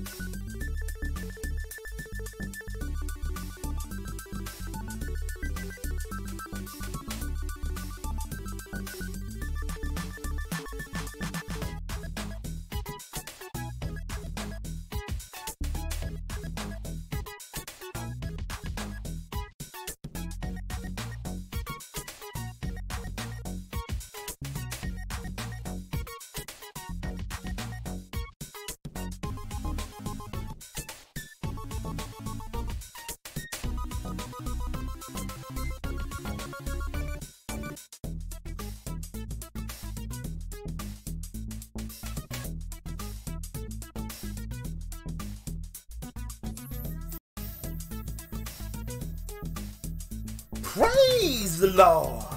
Network. Praise the Lord.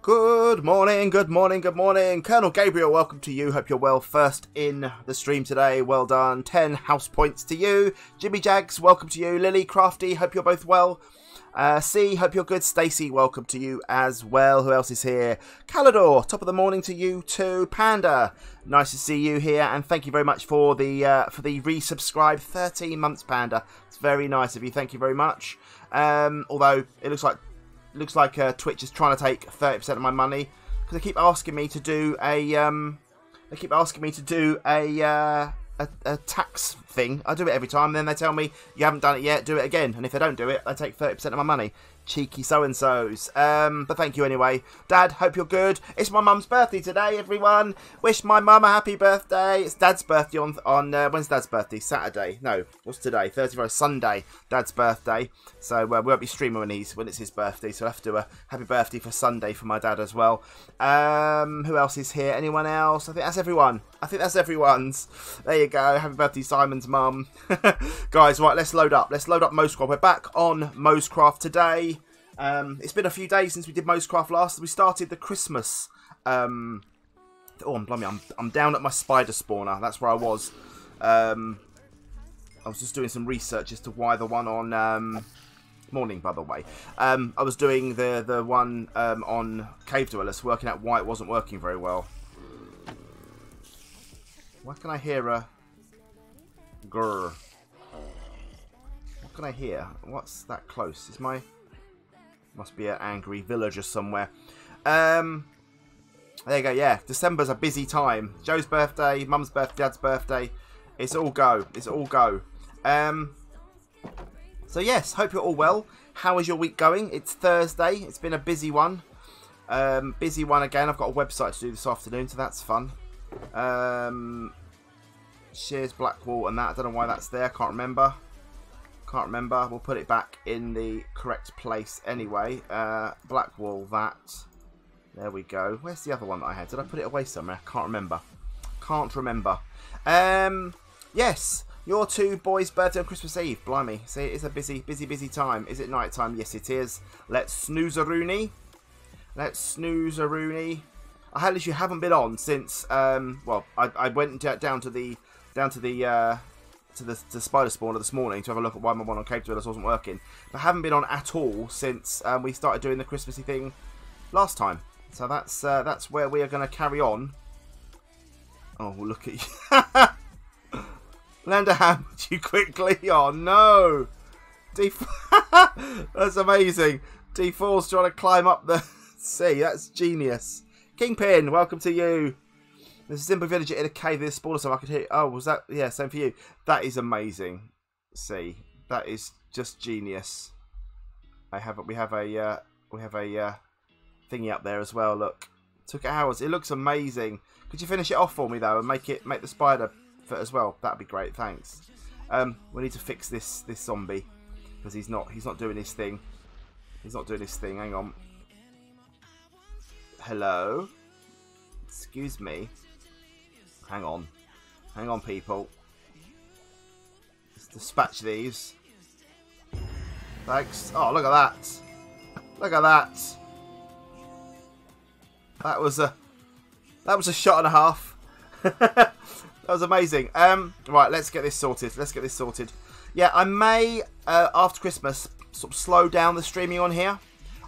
Good morning, good morning, good morning. Colonel Gabriel, welcome to you. Hope you're well. First in the stream today. Well done. 10 house points to you. Jimmy Jags, welcome to you. Lily Crafty, hope you're both well. Uh, C, hope you're good. Stacy, welcome to you as well. Who else is here? Khallador, top of the morning to you too. Panda, nice to see you here, and thank you very much for the uh, for the resubscribe. 13 months, Panda. It's very nice of you. Thank you very much. Um, although it looks like looks like uh, Twitch is trying to take 30% of my money because they keep asking me to do a um, they keep asking me to do a, uh, a a tax thing. I do it every time. Then they tell me you haven't done it yet. Do it again. And if I don't do it, I take 30% of my money cheeky so and so's. Um, but thank you anyway. Dad, hope you're good. It's my mum's birthday today, everyone. Wish my mum a happy birthday. It's Dad's birthday on on uh, when's Dad's birthday? Saturday. No, what's today? Thursday, Friday, Sunday. Dad's birthday. So uh, we won't be streaming when he's when it's his birthday. So I have to do a happy birthday for Sunday for my dad as well. Um, who else is here? Anyone else? I think that's everyone. I think that's everyone's. There you go. Happy birthday, Simon's mum. Guys, right, let's load up. Let's load up Mosecraft. We're back on Mosecraft today. Um, it's been a few days since we did Mosecraft last. We started the Christmas. Um, oh, I'm blimey, I'm, I'm down at my spider spawner. That's where I was. Um, I was just doing some research as to why the one on um, morning, by the way. Um, I was doing the the one um, on Cave Dwellers, working out why it wasn't working very well. Why can I hear a grr? What can I hear? What's that close? Is my must be an angry villager somewhere. Um, there you go. Yeah, December's a busy time. Joe's birthday, Mum's birthday, Dad's birthday. It's all go. It's all go. Um, so yes, hope you're all well. How is your week going? It's Thursday. It's been a busy one. Um, busy one again. I've got a website to do this afternoon, so that's fun. Um, Shears Blackwall and that. I don't know why that's there. Can't remember. Can't remember. We'll put it back in the correct place anyway. Uh, Blackwall, that. There we go. Where's the other one that I had? Did I put it away somewhere? I can't remember. Can't remember. Um, yes, your two boys' birthday on Christmas Eve. Blimey. See, it's a busy, busy, busy time. Is it night time? Yes, it is. Let's snooze a Rooney. Let's snooze a Rooney. I had you haven't been on since. Um, well, I, I went down to the down to the uh, to the to spider spawner this morning to have a look at why my one on Cave Dwellers wasn't working. But I haven't been on at all since um, we started doing the Christmassy thing last time. So that's uh, that's where we are going to carry on. Oh, look at you. Lend a hand you quickly. Oh, no. D That's amazing. D4's trying to climb up the sea. That's genius. Kingpin, welcome to you. There's a simple villager in a cave in spawner so I could hear. Oh, was that? Yeah, same for you. That is amazing. See, that is just genius. I have we have a uh, we have a uh, thingy up there as well. Look, took hours. It looks amazing. Could you finish it off for me though and make it make the spider fit as well? That'd be great. Thanks. Um, we need to fix this this zombie because he's not he's not doing his thing. He's not doing his thing. Hang on. Hello. Excuse me. Hang on. Hang on, people. Dispatch these. Thanks. Oh, look at that. Look at that. That was a that was a shot and a half. that was amazing. Um, right, let's get this sorted. Let's get this sorted. Yeah, I may uh, after Christmas sort of slow down the streaming on here.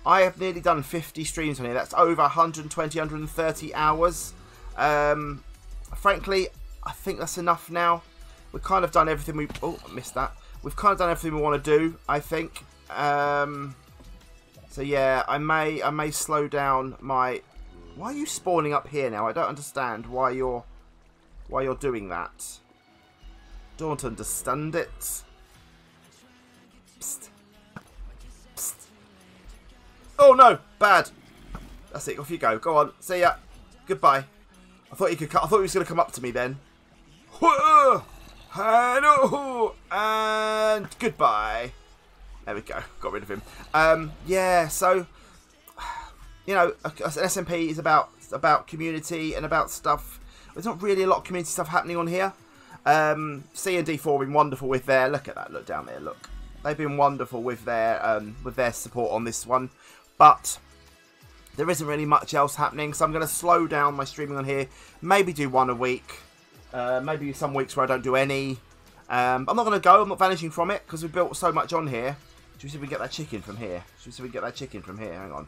I have nearly done 50 streams on here. That's over 120, 130 hours. Um, frankly, I think that's enough now. We've kind of done everything we... Oh, I missed that. We've kind of done everything we want to do, I think. Um, so yeah, I may I may slow down my... Why are you spawning up here now? I don't understand why you're why you're doing that. Don't understand it. Psst. Psst. Oh no, bad. That's it. Off you go. Go on. See ya. Goodbye. I thought he could. I thought he was going to come up to me then. Hello and goodbye. There we go. Got rid of him. Um, yeah. So, you know, an SMP is about about community and about stuff. There's not really a lot of community stuff happening on here. Um, C and D4 have been wonderful with their. Look at that. Look down there. Look. They've been wonderful with their um, with their support on this one, but there isn't really much else happening, so I'm going to slow down my streaming on here. Maybe do one a week. Uh, maybe some weeks where I don't do any. Um, I'm not going to go. I'm not vanishing from it because we've built so much on here. Should we see if we get that chicken from here? Should we see if we get that chicken from here? Hang on.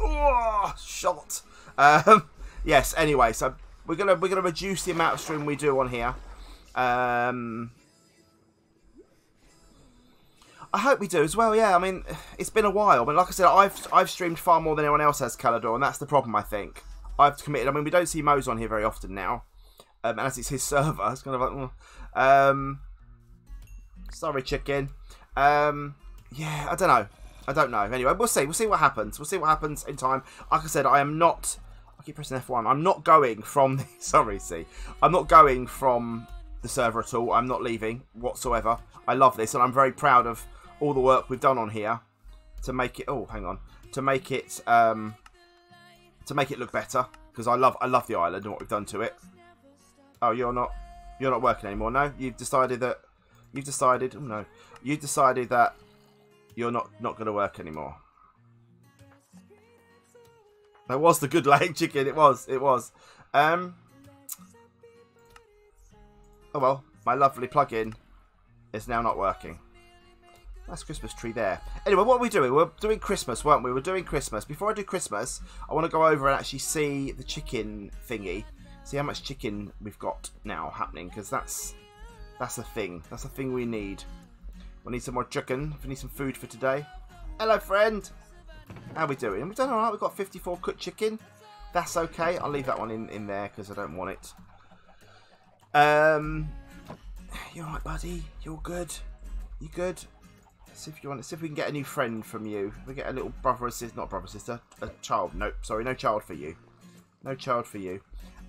Oh, shot. Um, yes. Anyway, so we're gonna we're gonna reduce the amount of stream we do on here. Um, I hope we do as well. Yeah, I mean, it's been a while, but like I said, I've I've streamed far more than anyone else has, Khallador, and that's the problem. I think I've committed. I mean, we don't see Mose on here very often now, um, and as it's his server, it's kind of like, um, sorry, chicken. Um, yeah, I don't know. I don't know. Anyway, we'll see. We'll see what happens. We'll see what happens in time. Like I said, I am not. I keep pressing F1. I'm not going from. The, sorry, see. I'm not going from the server at all. I'm not leaving whatsoever. I love this, and I'm very proud of all the work we've done on here to make it. Oh, hang on, to make it um, to make it look better because I love I love the island and what we've done to it. Oh, you're not you're not working anymore. No, you've decided that you've decided. Oh no, you've decided that you're not not going to work anymore. That was the good leg chicken. It was. It was. Um. Oh well, my lovely plugin is now not working. That's Christmas tree there. Anyway, what are we doing? We're doing Christmas, weren't we? We're doing Christmas. Before I do Christmas, I want to go over and actually see the chicken thingy. See how much chicken we've got now happening, because that's that's a thing. That's a thing we need. We need some more chicken. We need some food for today. Hello, friend. How we doing? We've done alright. We've got 54 cooked chicken. That's okay. I'll leave that one in, in there because I don't want it. Um, you're alright, buddy? You're good? You good? See if you want. See if we can get a new friend from you. We get a little brother or sister, not brother sister, a child. Nope, sorry, no child for you. No child for you.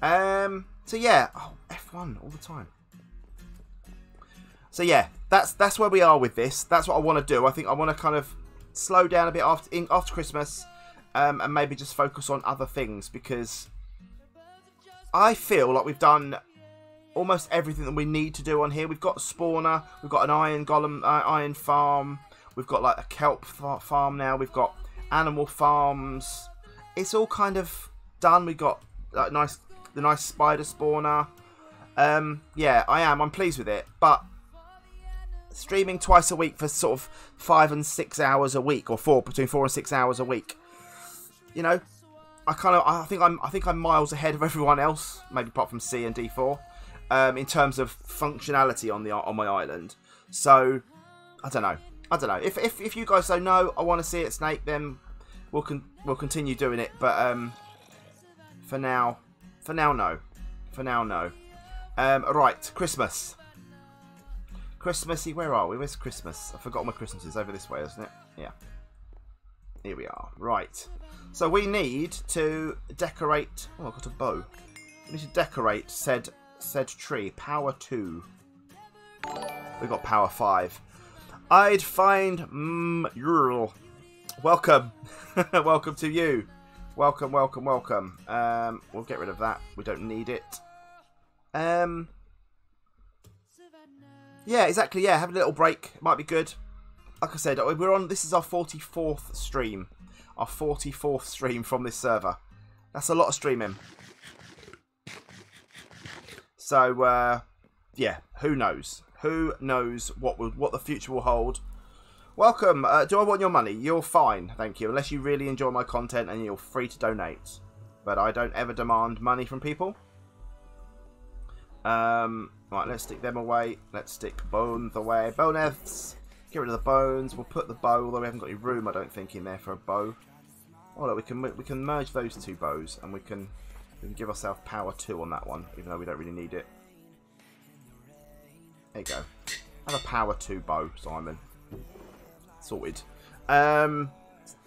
Um. So yeah. Oh, F1 all the time. So yeah, that's that's where we are with this. That's what I want to do. I think I want to kind of slow down a bit after in, after Christmas, um, and maybe just focus on other things because I feel like we've done almost everything that we need to do on here. We've got a spawner, we've got an iron golem, uh, iron farm, we've got like a kelp farm now, we've got animal farms. It's all kind of done. We've got like nice the nice spider spawner. Um, yeah, I am. I'm pleased with it, but streaming twice a week for sort of five and six hours a week, or four between four and six hours a week. You know, I kind of I think I'm I think I'm miles ahead of everyone else, maybe apart from C and D4, um, in terms of functionality on the on my island. So I don't know. I don't know. If if, if you guys say no, I want to see it Snake, then we'll con- we'll continue doing it. But um, for now, for now, no. For now, no. Um, right, Christmas. Christmassy, where are we? Where's Christmas? I forgot my Christmas is over this way, isn't it? Yeah. Here we are. Right. So we need to decorate. Oh, I've got a bow. We need to decorate said said tree. Power two. We got power five. I'd find mm, Welcome, welcome to you. Welcome, welcome, welcome. Um, we'll get rid of that. We don't need it. Um, yeah, exactly. Yeah, have a little break. Might be good. Like I said, we're on. This is our forty-fourth stream. Our forty-fourth stream from this server. That's a lot of streaming. So, uh, yeah, who knows? Who knows what will what the future will hold? Welcome. Uh, do I want your money? You're fine, thank you. Unless you really enjoy my content and you're free to donate. But I don't ever demand money from people. Um, right, let's stick them away. Let's stick bones away. Boneths. Get rid of the bones. We'll put the bow, although we haven't got any room, I don't think, in there for a bow. Oh, look, we can we can merge those two bows, and we can we can give ourselves power two on that one, even though we don't really need it. There you go. Have a power two bow, Simon. Sorted. Um,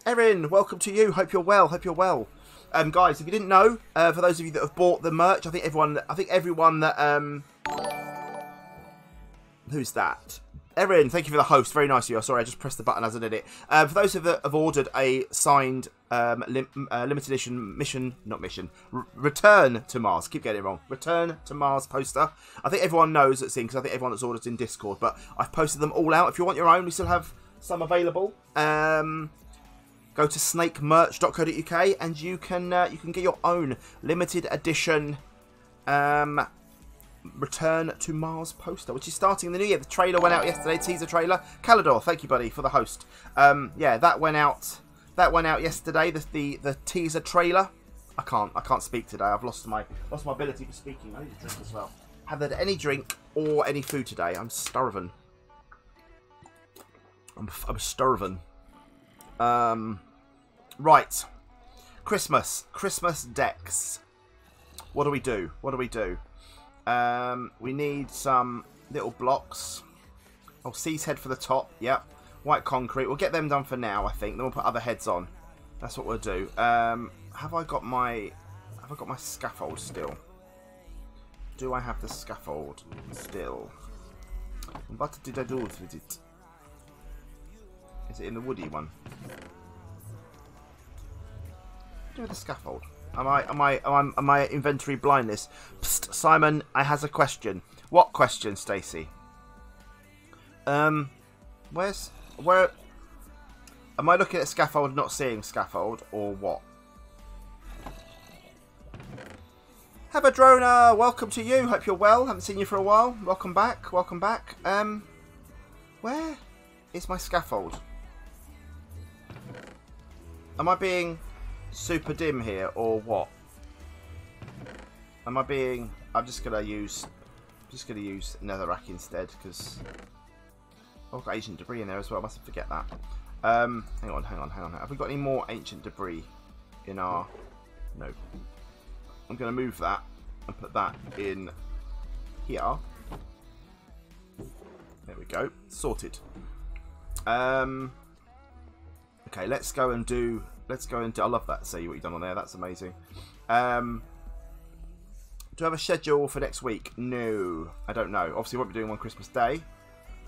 Erin, welcome to you. Hope you're well. Hope you're well. Um, guys, if you didn't know, uh, for those of you that have bought the merch, I think everyone, I think everyone that, um, who's that? Erin, thank you for the host. Very nice of you. Sorry, I just pressed the button as I did it. Uh, for those of that have ordered a signed um, lim uh, limited edition mission, not mission, Return to Mars. Keep getting it wrong. Return to Mars poster. I think everyone knows it's in because I think everyone that's ordered in Discord. But I've posted them all out. If you want your own, we still have some available. Um, go to snakemerch.co.uk and you can uh, you can get your own limited edition um, Return to Mars poster, which is starting in the new year. The trailer went out yesterday, teaser trailer. Khallador, thank you, buddy, for the host. Um, yeah, that went out. That went out yesterday. The, the the teaser trailer. I can't I can't speak today. I've lost my lost my ability for speaking. I need a drink as well. Have had any drink or any food today. I'm starving. I'm, I'm starving. Um, right. Christmas. Christmas decks. What do we do? What do we do? Um, we need some little blocks. Oh, Sea's head for the top. Yep. White concrete. We'll get them done for now, I think. Then we'll put other heads on. That's what we'll do. Um, have I got my... Have I got my scaffold still? Do I have the scaffold still? What did I do with it? Is it in the woody one? Do the scaffold. Am I am I am I, am I inventory blindness? Psst, Simon, I has a question. What question, Stacy? Um, where's where? Am I looking at scaffold, not seeing scaffold, or what? Have a droner. Welcome to you. Hope you're well. Haven't seen you for a while. Welcome back. Welcome back. Um, where is my scaffold? Am I being super dim here or what? Am I being... I'm just to use... I'm just to use netherrack instead because... I've got ancient debris in there as well. I mustn't forget that. Um, hang on, hang on, hang on. Have we got any more ancient debris in our... No. I'm going to move that and put that in here. There we go. Sorted. Um, Okay, let's go and do. Let's go and do. I love that. See what you've done on there. That's amazing. Um, do I have a schedule for next week? No, I don't know. Obviously, we won't be doing one Christmas Day.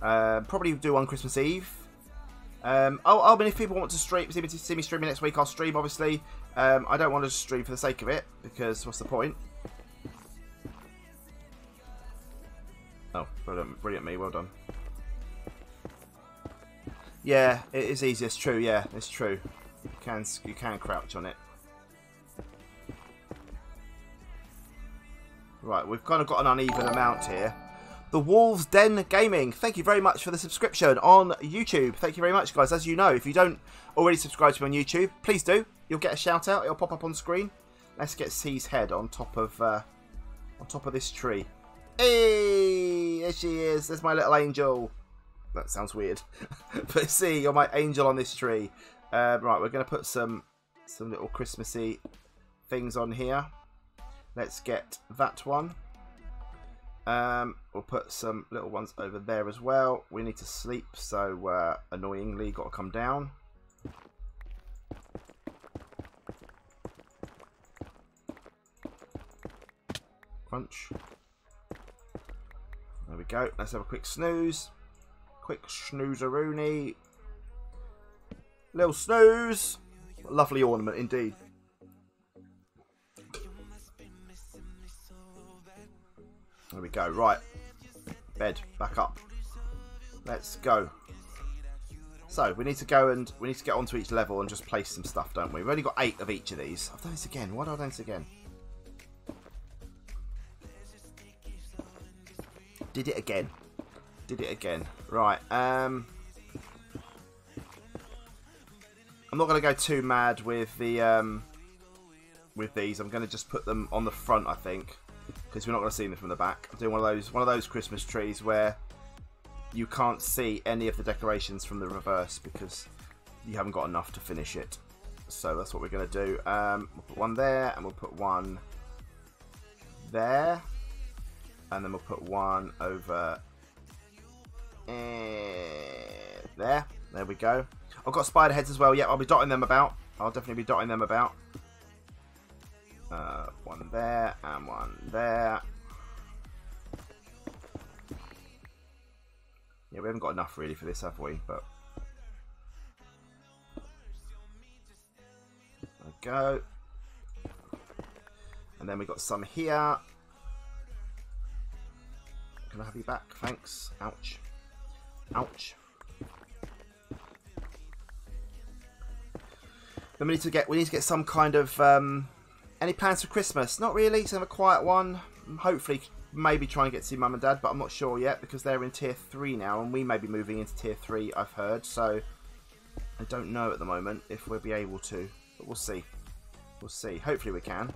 Uh, probably do on Christmas Eve. Um, oh, I mean, if people want to stream, see me, see me streaming next week, I'll stream. Obviously, um, I don't want to stream for the sake of it because what's the point? Oh, brilliant, brilliant me. Well done. Yeah, it is easy. It's true. Yeah, it's true. You can you can crouch on it. Right, we've kind of got an uneven amount here. The Wolves Den Gaming, thank you very much for the subscription on YouTube. Thank you very much, guys. As you know, if you don't already subscribe to me on YouTube, please do. You'll get a shout out. It'll pop up on screen. Let's get C's head on top of uh, on top of this tree. Hey, there she is. There's my little angel. That sounds weird, but see, you're my angel on this tree. Uh, right, we're to put some some little Christmassy things on here. Let's get that one. Um, we'll put some little ones over there as well. We need to sleep, so uh, annoyingly got to come down. Crunch. There we go. Let's have a quick snooze. Quick snoozeroonie. Little snooze. Lovely ornament indeed. There we go. Right. Bed. Back up. Let's go. So, we need to go and we need to get onto each level and just place some stuff, don't we? We've only got eight of each of these. I've done this again. Why did I do this again? Did it again. Did it again. Right. Um, I'm not going to go too mad with the um, with these. I'm going to just put them on the front, I think because we're not going to see them from the back. I'm doing one of those one of those Christmas trees where you can't see any of the decorations from the reverse because you haven't got enough to finish it. So that's what we're going to do. Um, we'll put one there, and we'll put one there, and then we'll put one over there. There we go. I've got spider heads as well. Yeah, I'll be dotting them about. I'll definitely be dotting them about. Uh, one there and one there. Yeah, we haven't got enough really for this, have we? But go. And then we got some here. Can I have you back? Thanks. Ouch. Ouch. Then we need to get we need to get some kind of um, any plans for Christmas? Not really. It's have a quiet one. Hopefully, maybe try and get to see mum and dad, but I'm not sure yet because they're in tier three now, and we may be moving into tier three. I've heard, so I don't know at the moment if we'll be able to, but we'll see. We'll see. Hopefully, we can.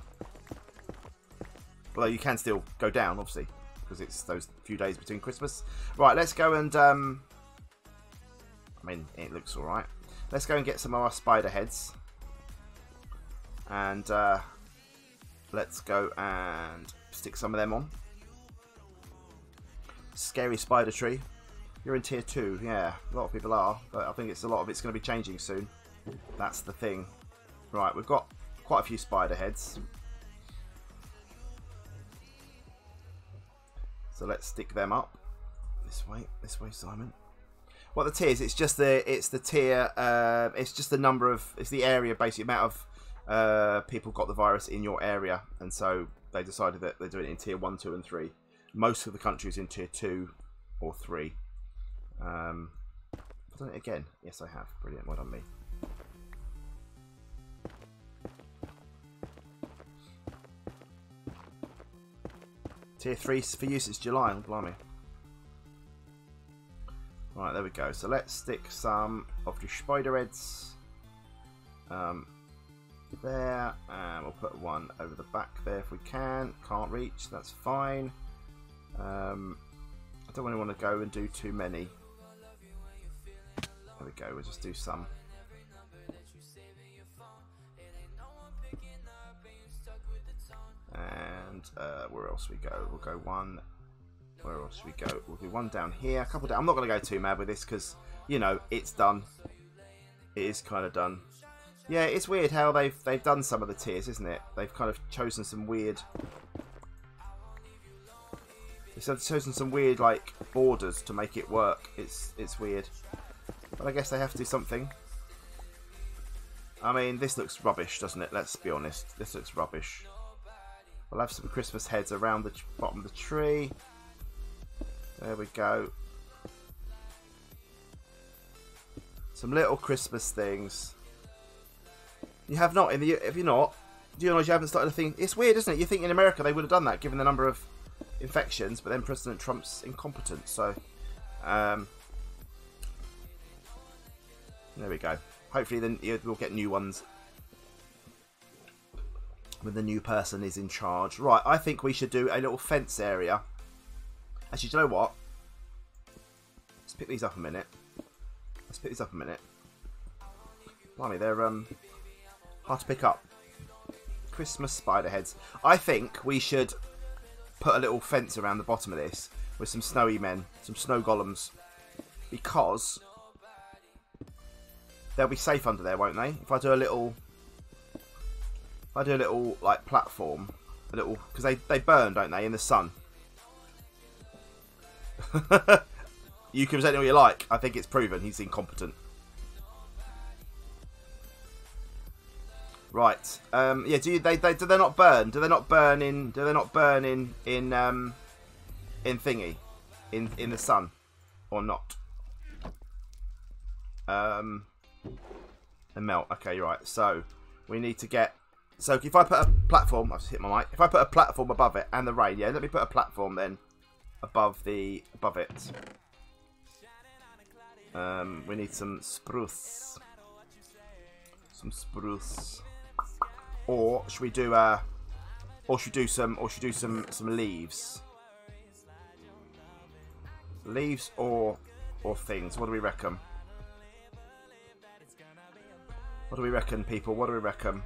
Although you can still go down, obviously, because it's those few days between Christmas. Right, let's go and. Um, I mean, it looks all right. Let's go and get some of our spider heads. And uh, Let's go and stick some of them on. Scary spider tree. You're in tier 2, yeah. A lot of people are, but I think it's a lot of it's going to be changing soon. That's the thing. Right, we've got quite a few spider heads. So let's stick them up. This way, this way, Simon. What the tiers? It's just the it's the tier. Uh, it's just the number of it's the area, basically amount of uh, people got the virus in your area, and so they decided that they're doing it in tier one, two, and three. Most of the countries in tier two or three. Um, I've done it again. Yes, I have. Brilliant. Well done, me. Tier 3 for use it's July, blimey. Right, there we go. So let's stick some of the spider heads um, there. And we'll put one over the back there if we can. Can't reach that's fine. Um, I don't really want to go and do too many. There we go we'll just do some. And uh, where else we go? We'll go one where else we go? We'll do one down here. A couple down I'm not going to go too mad with this because you know it's done. It is kind of done yeah, it's weird how they've they've done some of the tiers, isn't it? They've kind of chosen some weird. They've chosen some weird like borders to make it work. It's it's weird, but I guess they have to do something. I mean, this looks rubbish, doesn't it? Let's be honest. This looks rubbish. We'll have some Christmas heads around the bottom of the tree. There we go. Some little Christmas things. You have not in the. Have you're not? Do you know you haven't started a thing? It's weird, isn't it? You think in America they would have done that given the number of infections, but then President Trump's incompetent. So, um, there we go. Hopefully, then we'll get new ones when the new person is in charge. Right, I think we should do a little fence area. Actually, do you know what? Let's pick these up a minute. Let's pick these up a minute. Blimey, they're um hard to pick up. Christmas spider heads. I think we should put a little fence around the bottom of this with some snowy men, some snow golems, because they'll be safe under there, won't they? If I do a little, if I do a little like platform, a little because they they burn, don't they, in the sun? you can present what you like. I think it's proven he's incompetent. Right. Um, yeah. Do you, they, they do they not burn? Do they not burn in? Do they not burn in in um, in thingy, in in the sun, or not? Um, and melt. Okay, right. So we need to get. So if I put a platform, I've hit my mic. If I put a platform above it and the rain, yeah. Let me put a platform then above the above it. Um, we need some spruce. Some spruce. Or should we do uh or should do some or should do some some leaves? Leaves or or things. What do we reckon? What do we reckon, people? What do we reckon?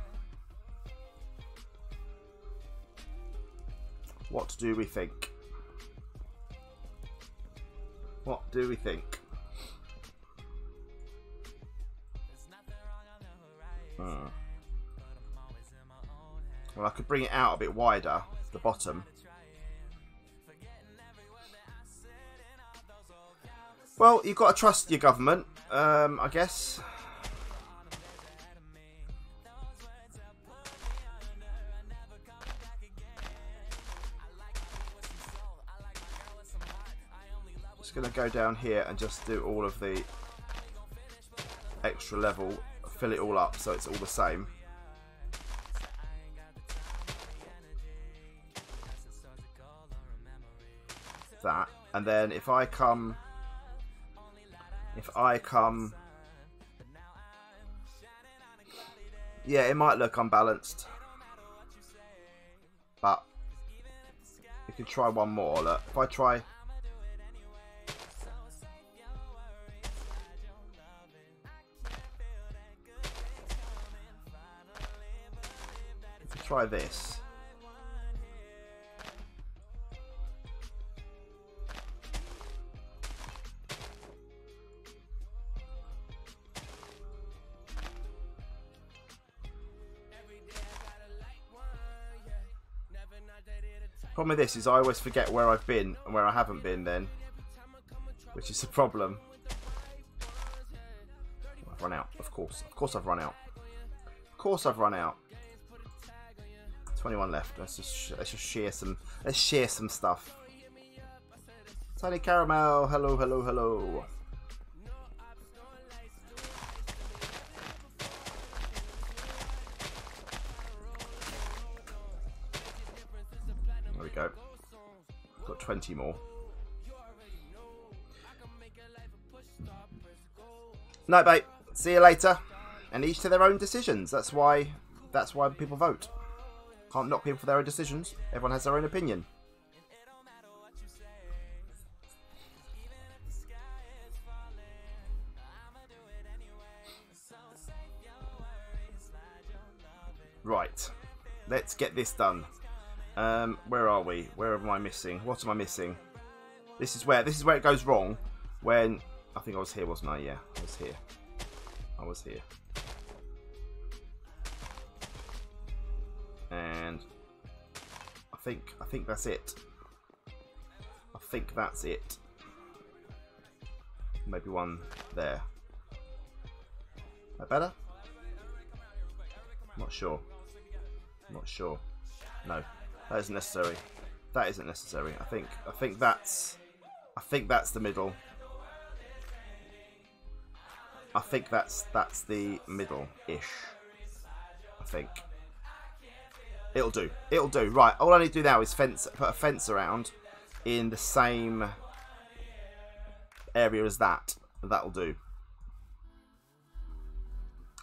What do we think? What do we think? Hmm. Well, I could bring it out a bit wider, the bottom. Well, you've got to trust your government, um, I guess. Just going to go down here and just do all of the extra level, fill it all up so it's all the same. That. And then if I come... If I come... Yeah, it might look unbalanced. But... We can try one more. Look, if I try... Try this... Problem with this is I always forget where I've been and where I haven't been then. Which is the problem. I've run out, of course. Of course I've run out. Of course I've run out. 21 left. Let's just let's just share some let's share some stuff. Tiny Caramel, hello, hello, hello. 20 more. No, mate. See you later. And each to their own decisions. That's why. That's why people vote. Can't knock people for their own decisions. Everyone has their own opinion. Right. Let's get this done. Um, where are we? Where am I missing? What am I missing? This is where this is where it goes wrong. When I think I was here, wasn't I? Yeah, I was here. I was here. And I think I think that's it. I think that's it. Maybe one there. That better? Not sure. Not sure. No. That isn't necessary. That isn't necessary. I think I think that's I think that's the middle. I think that's that's the middle-ish. I think. It'll do. It'll do. Right, all I need to do now is fence, put a fence around in the same area as that. That'll do.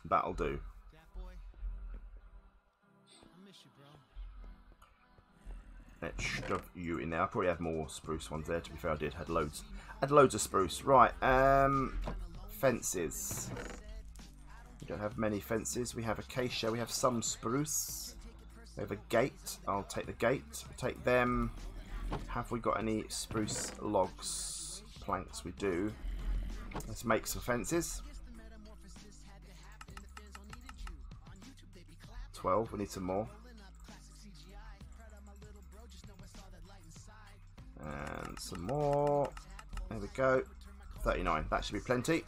That'll do. Shove you in there. I probably had more spruce ones there. To be fair, I did. Had loads. Had loads of spruce. Right. Um, fences. We don't have many fences. We have acacia. We have some spruce. We have a gate. I'll take the gate. We'll take them. Have we got any spruce logs? Planks we do. Let's make some fences. 12. We need some more. And some more. There we go. 39. That should be plenty.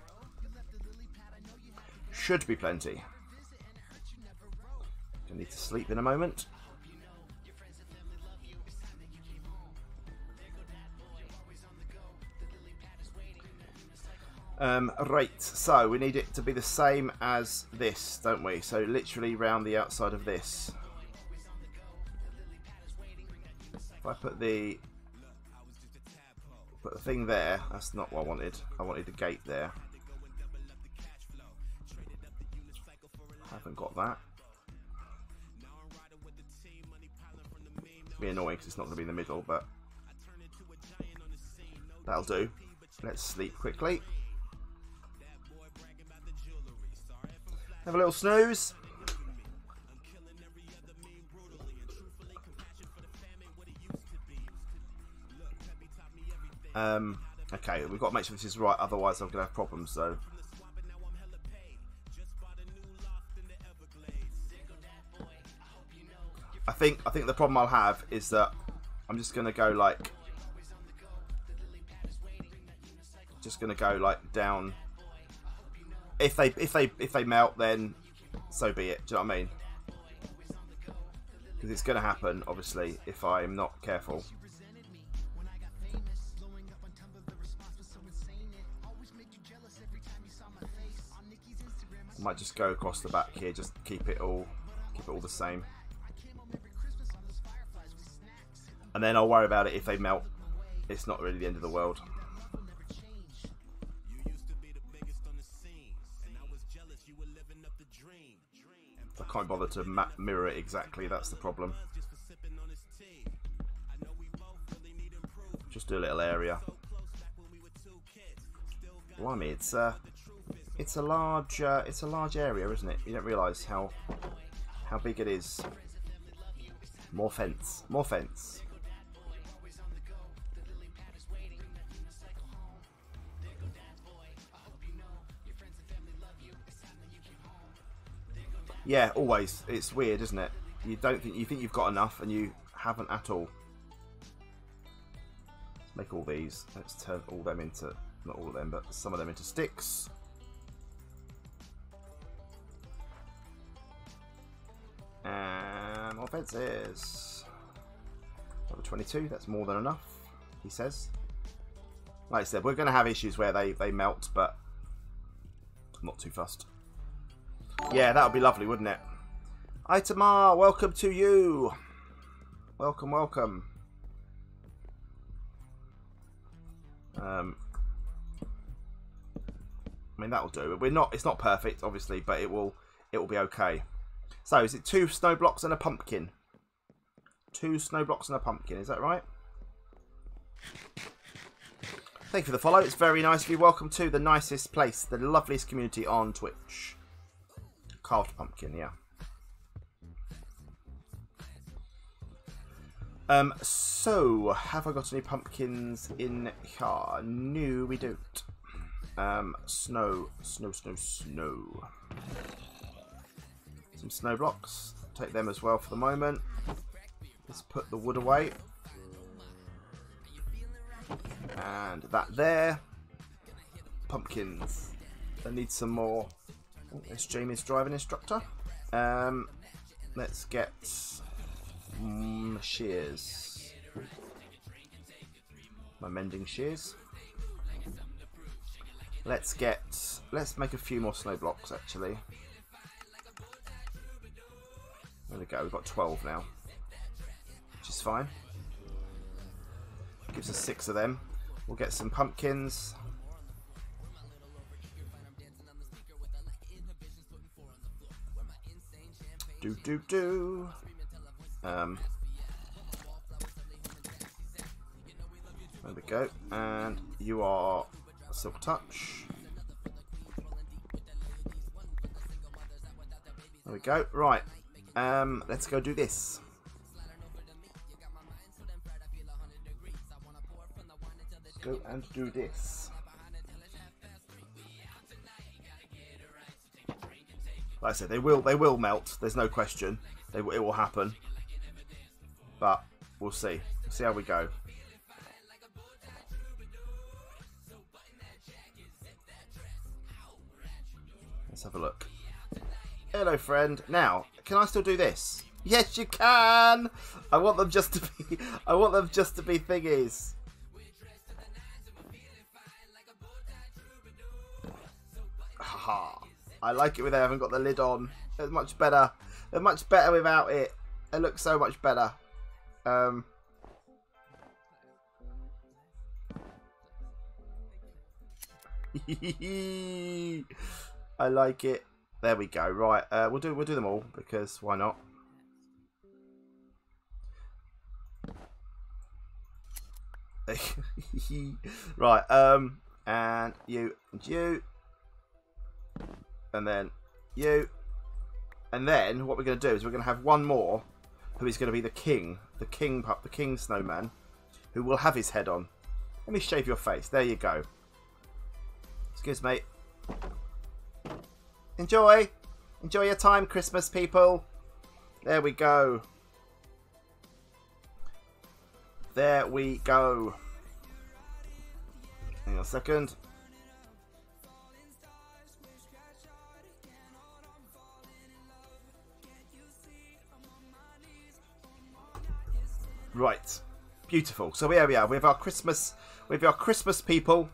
Should be plenty. Gonna need to sleep in a moment. Um, right, so we need it to be the same as this, don't we? So literally round the outside of this. If I put the put the thing there, that's not what I wanted. I wanted a gate there. Haven't got that. Be annoying because it's not going to be in the middle, but that'll do. Let's sleep quickly. Have a little snooze. Um, okay, we've got to make sure this is right, otherwise I'm going to have problems, so... I think I think the problem I'll have is that I'm just gonna go like just gonna go like down if they if they if they melt, then so be it. Do you know what I mean? Because it's going to happen, obviously, if I'm not careful. Might just go across the back here, just keep it all keep it all the same. And then I'll worry about it if they melt. It's not really the end of the world. I can't bother to mirror it exactly, that's the problem. Just do a little area. Blimey, it's uh, it's a large uh, it's a large area, isn't it? You don't realise how how big it is. More fence, more fence. Yeah, always. It's weird, isn't it? You don't think you think you've got enough, and you haven't at all. Let's make all these. Let's turn all them into not all of them, but some of them into sticks. And more fences. Number 22, that's more than enough, he says. Like I said, we're going to have issues where they, they melt, but I'm not too fussed. Yeah, that would be lovely, wouldn't it? Itamar, welcome to you. Welcome, welcome. Um, I mean that'll do. We're not. It's not perfect, obviously, but it will. It will be okay. So, is it two snow blocks and a pumpkin? Two snow blocks and a pumpkin. Is that right? Thank you for the follow. It's very nice of you. Welcome to the nicest place, the loveliest community on Twitch. Carved pumpkin, yeah. Um, so, have I got any pumpkins in here? No, we don't. Um, snow, snow, snow, snow. Some snow blocks. Take them as well for the moment. Let's put the wood away. And that there. Pumpkins. I need some more Oh, there's Jamie's driving instructor. Um, let's get mm, shears. My mending shears. Let's get. Let's make a few more snow blocks actually. There we go, we've got 12 now. Which is fine. Gives us six of them. We'll get some pumpkins. Do do do. Um, there we go. And you are Silk Touch. There we go. Right. Um, let's go do this. Let's go and do this. Like I said, they will they will melt. There's no question. They, it will happen. But we'll see. We'll see how we go. Let's have a look. Hello, friend. Now, can I still do this? Yes, you can. I want them just to be. I want them just to be thingies. Haha. I like it when they haven't got the lid on. It's much better. They're much better without it. It looks so much better. Um. I like it. There we go. Right, uh, we'll do we'll do them all because why not? right, um, and you and you, and then you, and then what we're going to do is we're going to have one more, who is going to be the king, the king pup, the king snowman, who will have his head on. Let me shave your face. There you go. Excuse me. Enjoy. Enjoy your time, Christmas people. There we go. There we go. Hang on a second. Right. Beautiful. So here we are. We have our Christmas we have our Christmas people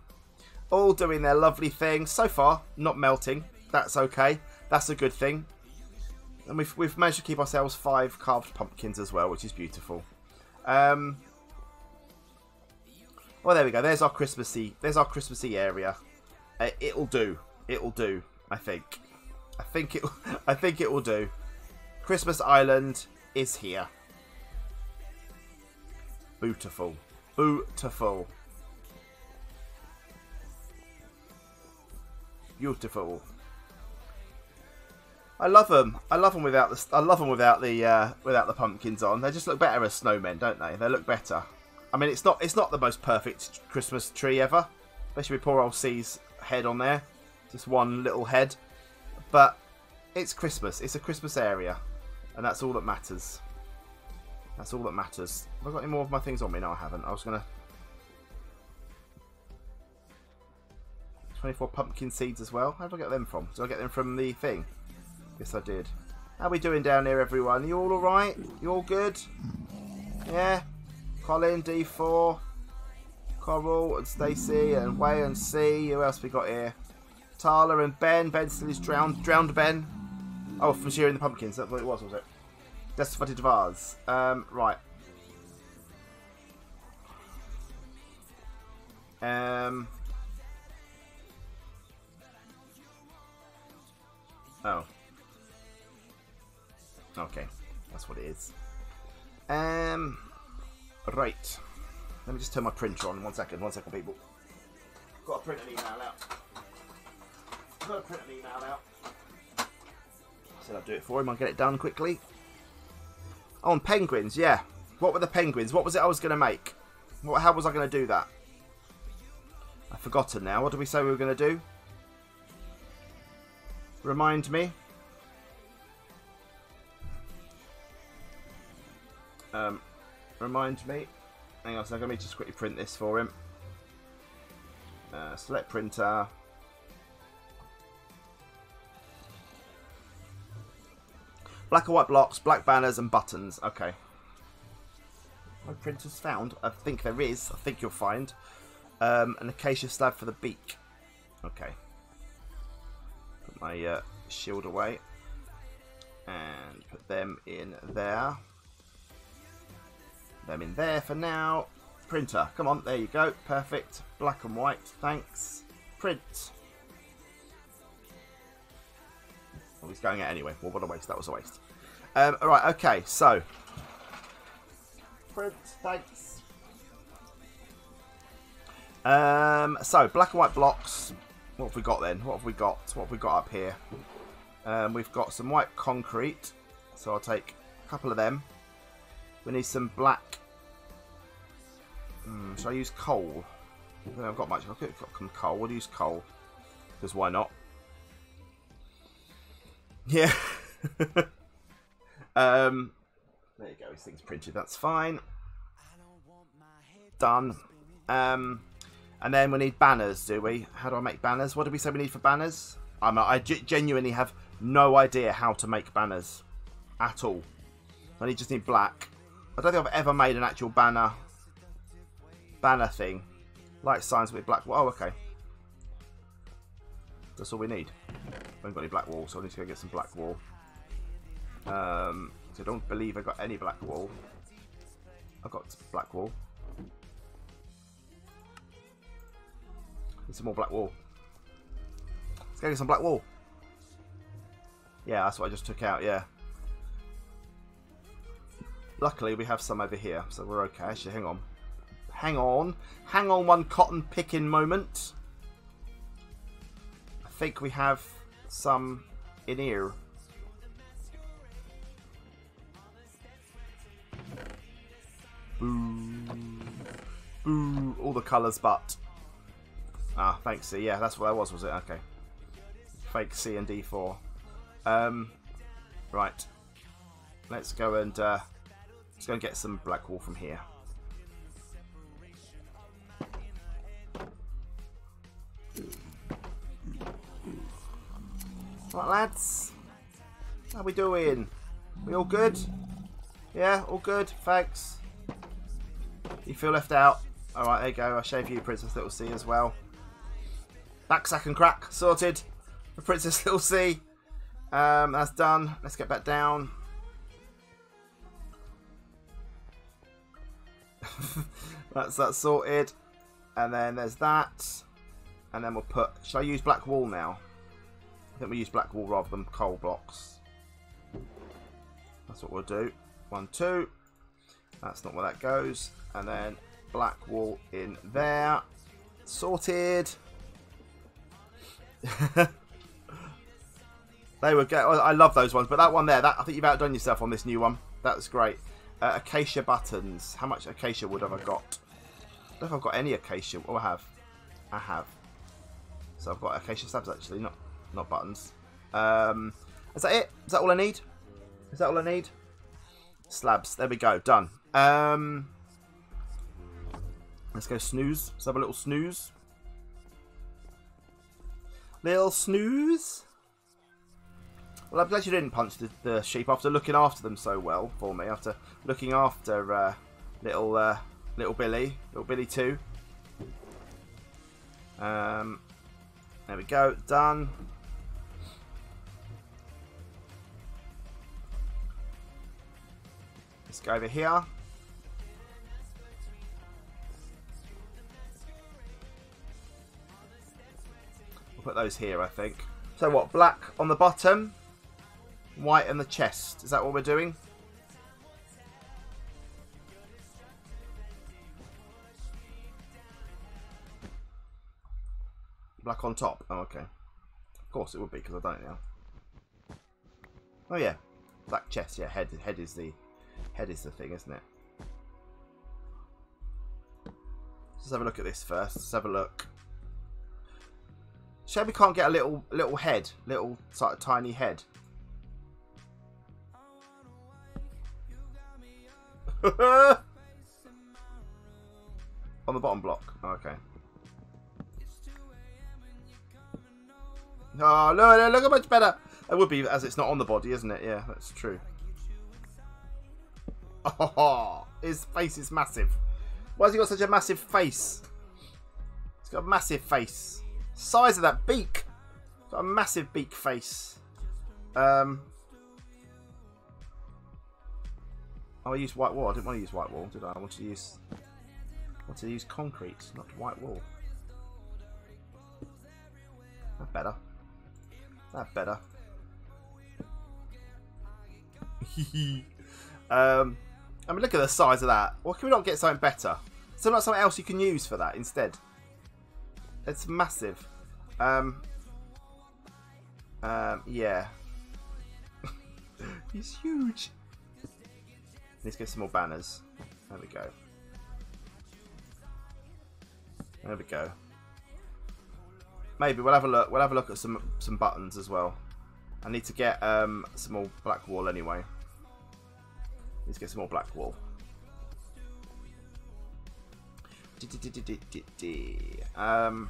all doing their lovely thing. So far, not melting. That's okay. That's a good thing. And we've, we've managed to keep ourselves five carved pumpkins as well, which is beautiful. Um, well, there we go. There's our Christmassy. There's our Christmassy area. Uh, it'll do. It'll do. I think. I think it. I think it will do. Christmas Island is here. Beautiful. Beautiful. Beautiful. I love them. I love them without the. I love them without the uh, without the pumpkins on. They just look better as snowmen, don't they? They look better. I mean, it's not it's not the most perfect Christmas tree ever, especially with poor old C's head on there, just one little head. But it's Christmas. It's a Christmas area, and that's all that matters. That's all that matters. Have I got any more of my things on me? No, I haven't. I was gonna. 24 pumpkin seeds as well. How did I get them from? Did I get them from the thing? Yes, I did. How we doing down here, everyone? You all alright? You all good? Yeah? Colin, D4, Coral and Stacy and Way and C. Who else we got here? Tala and Ben. Ben still is drowned. Drowned Ben. Oh, from Shearing the Pumpkins. That's what it was, was it? Desfati Vase. Um, right. Um. Oh. Okay, that's what it is. Um, right. Let me just turn my printer on. One second, one second, people. Got to print an email out. Got to print an email out. Said I'd do it for him. I'll get it done quickly. Oh, and penguins, yeah. What were the penguins? What was it I was going to make? What? How was I going to do that? I've forgotten now. What did we say we were going to do? Remind me. Um, remind me. Hang on a second, let me just quickly print this for him. Uh, select printer. Black and white blocks, black banners, and buttons. Okay. My printer's found. I think there is. I think you'll find. Um, an acacia slab for the beak. Okay. Put my uh, shield away. And put them in there. Them in there for now. Printer, come on, there you go. Perfect. Black and white, thanks. Print. Oh, he's going out anyway. Well, what a waste. That was a waste. Um, Alright, okay, so. Print, thanks. Um, so, black and white blocks. What have we got then? What have we got? What have we got up here? Um, we've got some white concrete. So I'll take a couple of them. We need some black. Hmm, should I use coal? I don't I've got much. I've got some coal. We'll use coal. Because why not? Yeah. um, there you go. This thing's printed. That's fine. Done. Um, and then we need banners, do we? How do I make banners? What do we say we need for banners? I'm, I genuinely have no idea how to make banners at all. I need, just need black. I don't think I've ever made an actual banner banner thing. Light signs with black. Oh, okay. That's all we need. I haven't got any black wall, so I need to go get some black wall. Um, so I don't believe I got any black wall. I've got black wall. Need some more black wall. Let's go get some black wall. Yeah, that's what I just took out, yeah. Luckily, we have some over here, so we're okay. Actually, hang on. Hang on. Hang on one cotton picking moment. I think we have some in here. Boo. Boo. All the colours but Ah, thanks C. Yeah, that's what that was, was it? Okay. Fake C and D4. Um, right. Let's go and uh, let's go and get some black wall from here. Right, lads. How we doing? We all good? Yeah, all good. Thanks. You feel left out? Alright, there you go. I'll shave you, Princess Little C, as well. Back, sack, and crack sorted for Princess Little C. Um, that's done. Let's get back down. that's that sorted. And then there's that. And then we'll put... Should I use black wall now? I think we use black wall rather than coal blocks. That's what we'll do. One, two. That's not where that goes. And then black wall in there. Sorted. they were get. I love those ones, but that one there, that I think you've outdone yourself on this new one. That's great. Uh, acacia buttons. How much acacia wood have I got? I don't know if I've got any acacia. Oh, I have. I have. So I've got acacia slabs actually, not not buttons. Um, is that it? Is that all I need? Is that all I need? Slabs. There we go. Done. Um, let's go snooze. Let's have a little snooze. Little snooze. Well, I'm glad you didn't punch the, the, sheep after looking after them so well for me. After looking after uh, little uh, little Billy, little Billy too. Um, there we go. Done. Let's go over here. We'll put those here, I think. So what, black on the bottom, white in the chest. Is that what we're doing? Black on top. Oh, okay. Of course it would be, because I've done it now. Oh, yeah. Black chest, yeah. Head, head is the head is the thing, isn't it? Let's have a look at this first. Let's have a look. Shame we can't get a little little head, little sort of tiny head. On the bottom block. Okay. Oh, no, no, look how much better. It would be as it's not on the body, isn't it? Yeah, that's true. Oh, his face is massive. Why has he got such a massive face? He's got a massive face size of that beak. Got a massive beak face. Um, Oh, I used white wall. I didn't want to use white wall, did I? I wanted to use... I wanted to use concrete, not white wall. That better. That better. um, I mean, look at the size of that. Why can we not get something better? Something like something else you can use for that instead. It's massive. Um, um, yeah. He's huge. Let's get some more banners. There we go. There we go. Maybe we'll have a look. We'll have a look at some some buttons as well. I need to get um, some more black wall anyway. Let's get some more black wall. Um,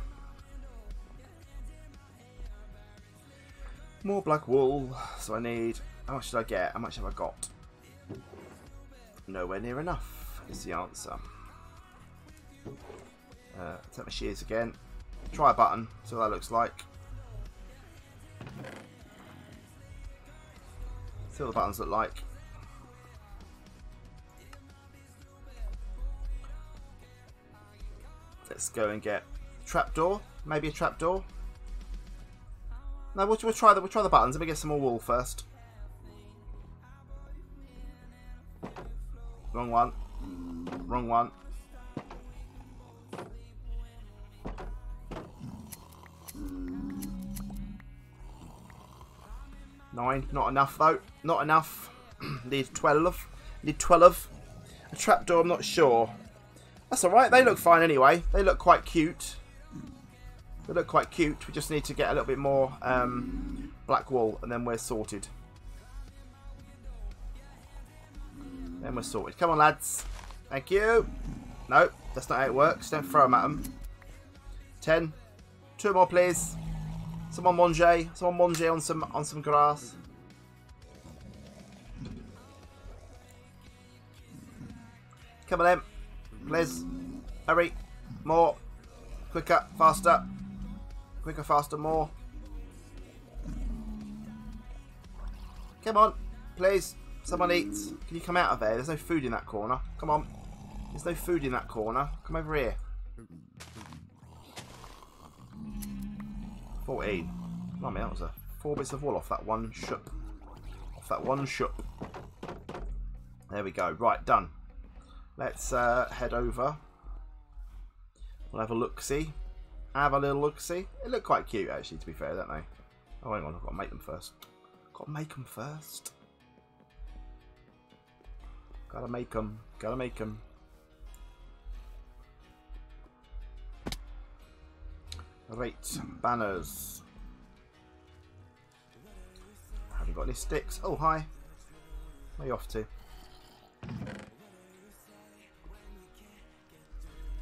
more black wool. So I need. How much should I get? How much have I got? Nowhere near enough is the answer. Uh, take my shears again. Try a button. See what that looks like. See what the buttons look like. Let's go and get trapdoor. Maybe a trapdoor. No, we'll, we'll try the we'll try the buttons. Let me get some more wool first. Wrong one. Wrong one. Nine. Not enough though. Not enough. Need 12. Need 12. A trapdoor, I'm not sure. That's alright. They look fine anyway. They look quite cute. They look quite cute. We just need to get a little bit more um, black wool and then we're sorted. Then we're sorted. Come on, lads. Thank you. No, that's not how it works. Don't throw them at them. Ten. Two more, please. Someone mange. Someone mange on some on some grass. Come on then. Please. Hurry. More. Quicker. Faster. Quicker, faster, more. Come on. Please. Someone eat. Can you come out of there? There's no food in that corner. Come on. There's no food in that corner. Come over here. 14. Blimey, that was a four bits of wool off that one shook. Off that one shook. There we go. Right, done. Let's uh, head over. We'll have a look-see. Have a little look-see. They look quite cute, actually, to be fair, don't they? Oh, hang on. I've got to make them first. Got to make them first. Gotta make them. Gotta make them. Right, banners. Haven't got any sticks. Oh, hi. Where are you off to?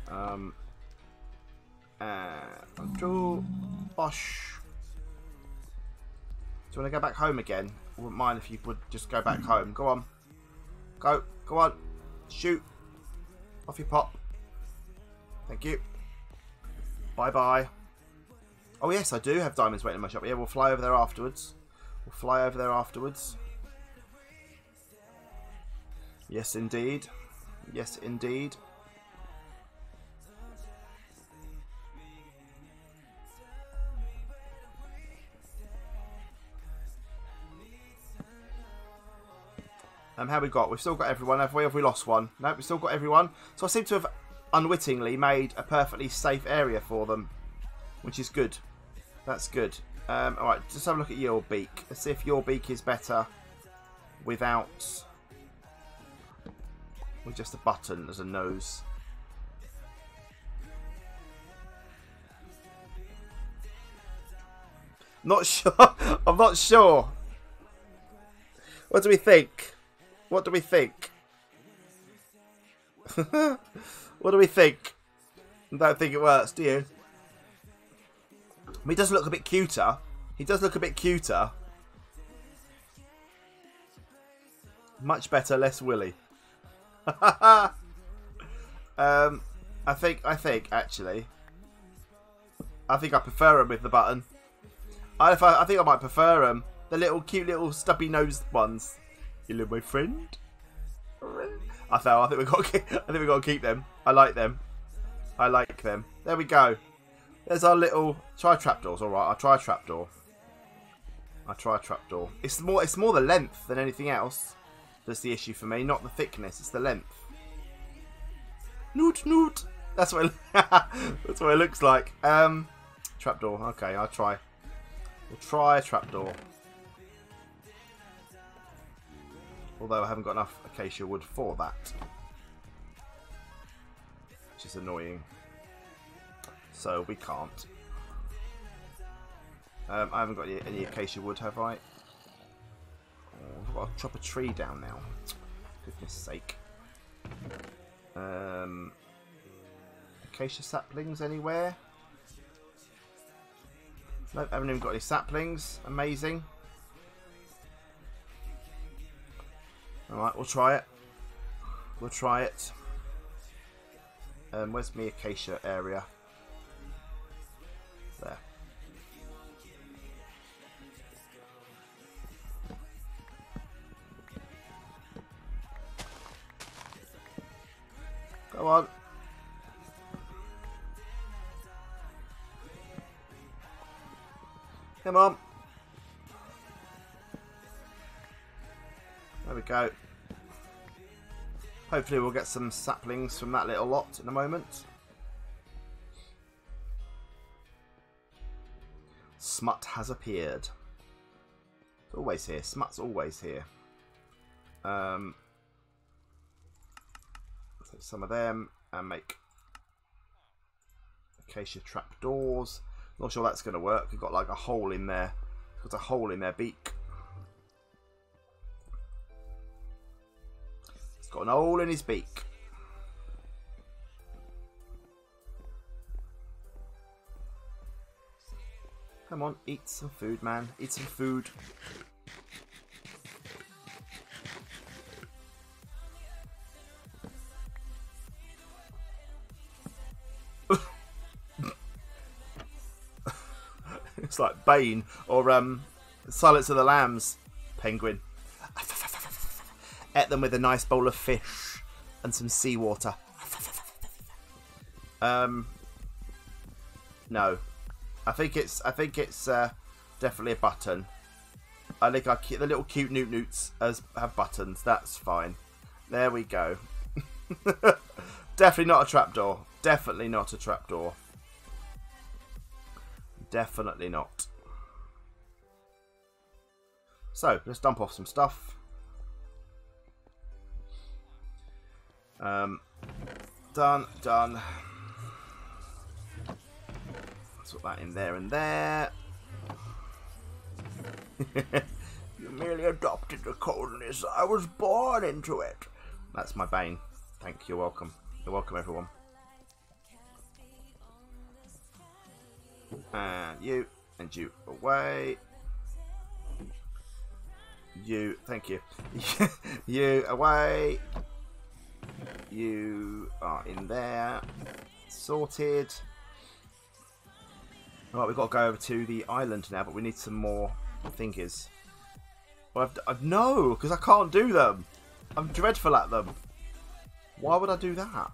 Um, uh, to Bosh. Do you want to go back home again? I wouldn't mind if you would just go back home. Go on. Go. Go on. Shoot. Off you pop. Thank you. Bye bye. Oh yes, I do have diamonds waiting in my shop. Yeah, we'll fly over there afterwards. We'll fly over there afterwards. Yes, indeed. Yes, indeed. Um, how we got? We've still got everyone, have we? Have we lost one? No, we've still got everyone. So I seem to have unwittingly made a perfectly safe area for them, which is good. That's good. Um, Alright, just have a look at your beak. Let's see if your beak is better without... With just a button as a nose. Not sure. I'm not sure. What do we think? What do we think? what do we think? I don't think it works, do you? He does look a bit cuter. He does look a bit cuter. Much better, less willy. um, I think, I think, actually, I think I prefer him with the button. I, I, I think I might prefer him. The little cute little stubby nosed ones. Hello, my friend. I fell. I think we got. I think we got to keep them. I like them. I like them. There we go. There's our little try trapdoors. All right, I'll try a trapdoor. I try a trapdoor. It's more. It's more the length than anything else. That's the issue for me, not the thickness. It's the length. Noot noot. That's what. It, that's what it looks like. Um, trapdoor. Okay, I'll try. We'll try a trapdoor. Although I haven't got enough acacia wood for that. Which is annoying. So we can't. Um, I haven't got any, acacia wood, have I? Oh, I've got to chop a tree down now. Goodness sake. Um, acacia saplings anywhere? Nope, haven't even got any saplings. Amazing. Alright, we'll try it. We'll try it. Um, where's my acacia area? There. Come on. Come on. Go. Hopefully we'll get some saplings from that little lot in a moment. Smut has appeared. It's always here. Smut's always here. Um, take some of them and make acacia trapdoors. Not sure that's going to work. We've got like a hole in there. It's Got a hole in their beak. It's got an hole in his beak. Come on, eat some food, man. Eat some food. it's like Bane or um, Silence of the Lambs penguin. Them with a nice bowl of fish and some seawater. Um, no, I think it's I think it's uh, definitely a button. I think I the little cute newt newts as have buttons. That's fine. There we go. definitely not a trapdoor. Definitely not a trapdoor. Definitely not. So let's dump off some stuff. Um, done, done. Put that in there and there. you merely adopted the coldness. I was born into it. That's my bane. Thank you. Welcome. You're welcome, everyone. And you, and you away. You, thank you. you away. You are in there. Sorted. Right, we've got to go over to the island now, but we need some more thingies. Well, I've, I've, no, because I can't do them. I'm dreadful at them. Why would I do that?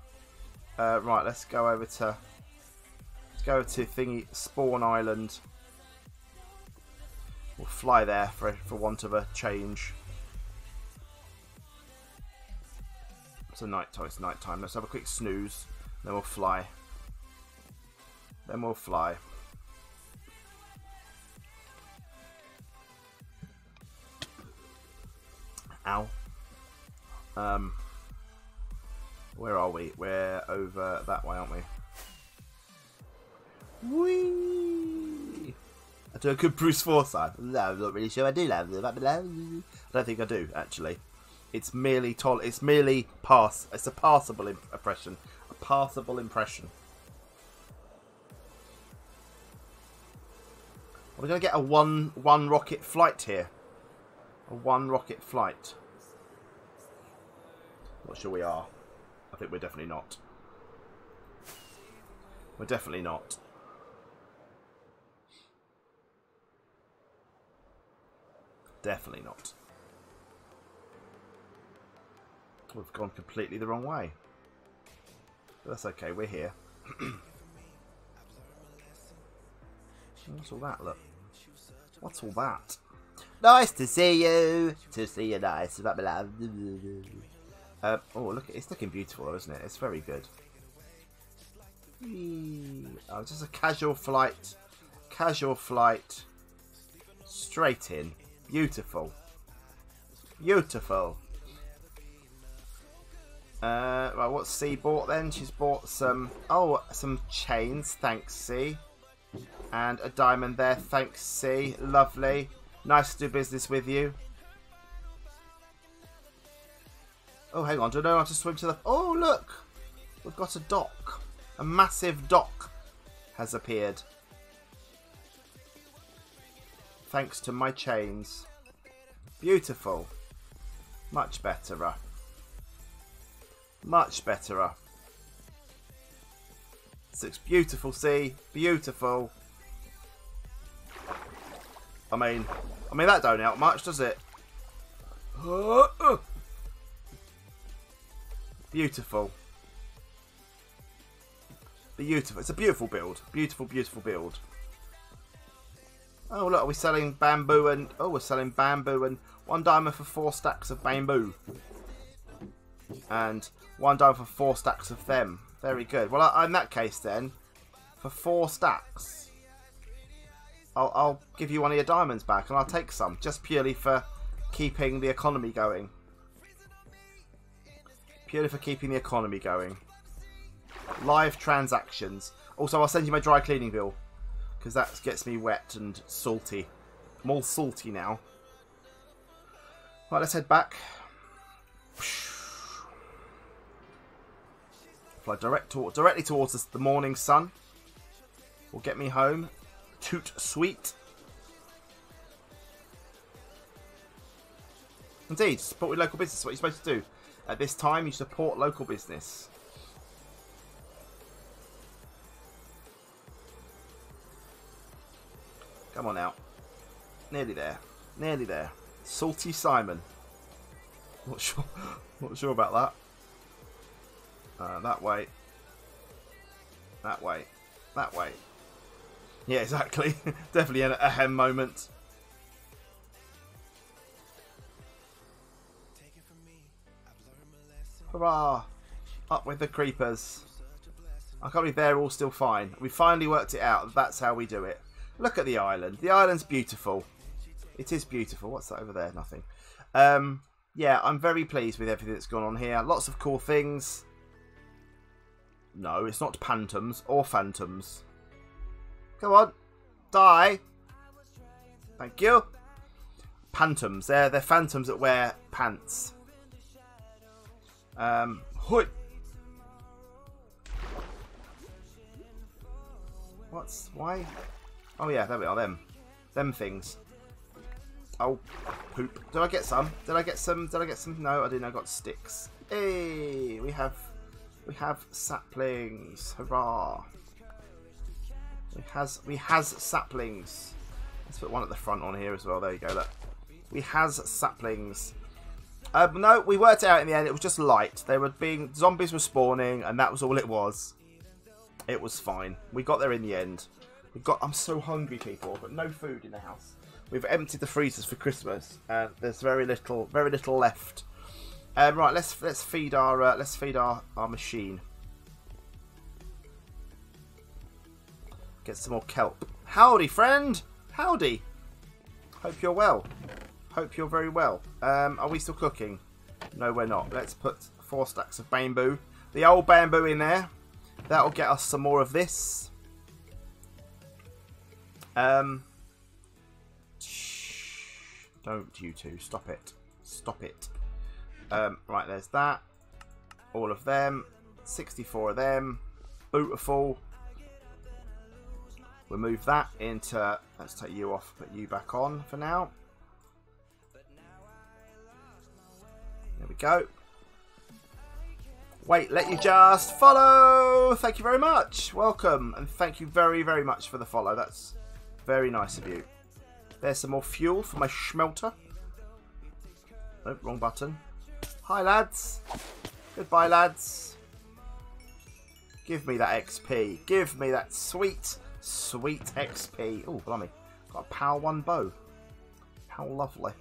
Uh, right, let's go over to let's go to thingy Spawn Island. We'll fly there for for want of a change. It's a night time. It's night time. Let's have a quick snooze. Then we'll fly. Then we'll fly. Ow. Um, where are we? We're over that way, aren't we? Whee! I do a good Bruce Forsyth. No, I'm not really sure I do. I don't think I do actually. It's merely tol. It's merely pass. It's a passable impression. A passable impression. Are we gonna get a one one rocket flight here? A one rocket flight. Not sure we are. I think we're definitely not. We're definitely not. Definitely not. We've gone completely the wrong way. But that's okay, we're here. What's all that, look? What's all that? Nice to see you! To see you nice. Uh, oh, look, it's looking beautiful, isn't it? It's very good. Oh, just a casual flight. Casual flight. Straight in. Beautiful. Beautiful. Uh, right, what's C bought then? She's bought some, oh, some chains. Thanks, C. And a diamond there. Thanks, C. Lovely. Nice to do business with you. Oh, hang on. Do I know how to swim to the... Oh, look. We've got a dock. A massive dock has appeared. Thanks to my chains. Beautiful. Much better. Much better. Looks beautiful, see? Beautiful. I mean, I mean that don't help much, does it? Beautiful. Beautiful. It's a beautiful build. Beautiful, beautiful build. Oh, look, are we selling bamboo and... Oh, we're selling bamboo and one diamond for four stacks of bamboo. And one diamond for four stacks of them. Very good. Well, in that case then, for four stacks, I'll, I'll give you one of your diamonds back and I'll take some, just purely for keeping the economy going. Purely for keeping the economy going. Live transactions. Also, I'll send you my dry cleaning bill. Because that gets me wet and salty. I'm all salty now. Right, let's head back. Fly direct to directly towards the morning sun. Will get me home. Toot sweet. Indeed, support with local business. What you're supposed to do. At this time, you support local business. Come on out. Nearly there. Nearly there. Salty Simon. Not sure. Not sure about that. Uh, that way. That way. That way. Yeah, exactly. Definitely a, a hem moment. Hurrah! Up with the creepers. I can't believe they're all still fine. We finally worked it out. That's how we do it. Look at the island. The island's beautiful. It is beautiful. What's that over there? Nothing. Um, yeah, I'm very pleased with everything that's gone on here. Lots of cool things. No, it's not phantoms or phantoms. Come on. Die. Thank you. Phantoms. They're, they're phantoms that wear pants. Um, hui. What's why? Oh yeah, there we are. Them, them things. Oh, poop. Did I get some? Did I get some? Did I get some? No, I didn't. I got sticks. Hey, we have, we have saplings. Hurrah! We has, we has saplings. Let's put one at the front on here as well. There you go. Look, we has saplings. Uh, no, we worked out in the end. It was just light. They were being zombies were spawning, and that was all it was. It was fine. We got there in the end. We got. I'm so hungry, people, but no food in the house. We've emptied the freezers for Christmas, and there's very little, very little left. Um, right, let's let's feed our uh, let's feed our our machine. Get some more kelp. Howdy, friend. Howdy. Hope you're well. Hope you're very well. Um, are we still cooking? No, we're not. Let's put four stacks of bamboo. The old bamboo in there. That'll get us some more of this. Um, don't you two. Stop it. Stop it. Um, right, there's that. All of them. 64 of them. Beautiful. We'll move that into... Let's take you off, put you back on for now. There we go. Wait, let you just follow. Thank you very much. Welcome. And thank you very, very much for the follow. That's very nice of you. There's some more fuel for my schmelter. Oh, wrong button. Hi, lads. Goodbye, lads. Give me that XP. Give me that sweet, sweet XP. Oh, blimey. Got a power one bow. How lovely.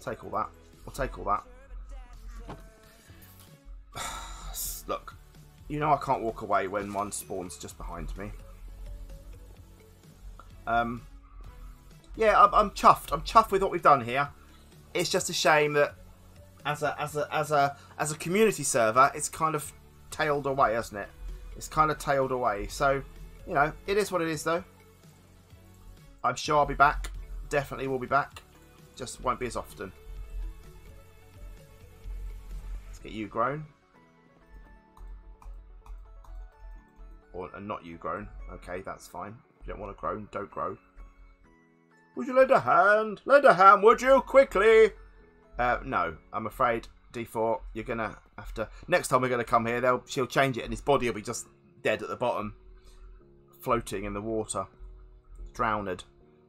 Take all that. We'll take all that. Look, you know I can't walk away when one spawns just behind me. Um, yeah, I'm, I'm chuffed. I'm chuffed with what we've done here. It's just a shame that as a as a as a as a community server, it's kind of tailed away, hasn't it? It's kind of tailed away. So, you know, it is what it is, though. I'm sure I'll be back. Definitely will be back. Just won't be as often. Let's get you grown. Or and not you grown. Okay, that's fine. If you don't want to grow, don't grow. Would you lend a hand? Lend a hand, would you? Quickly! Uh, no, I'm afraid, D4, you're to have to... Next time we're to come here, they'll she'll change it and his body will be just dead at the bottom. Floating in the water. Drowned.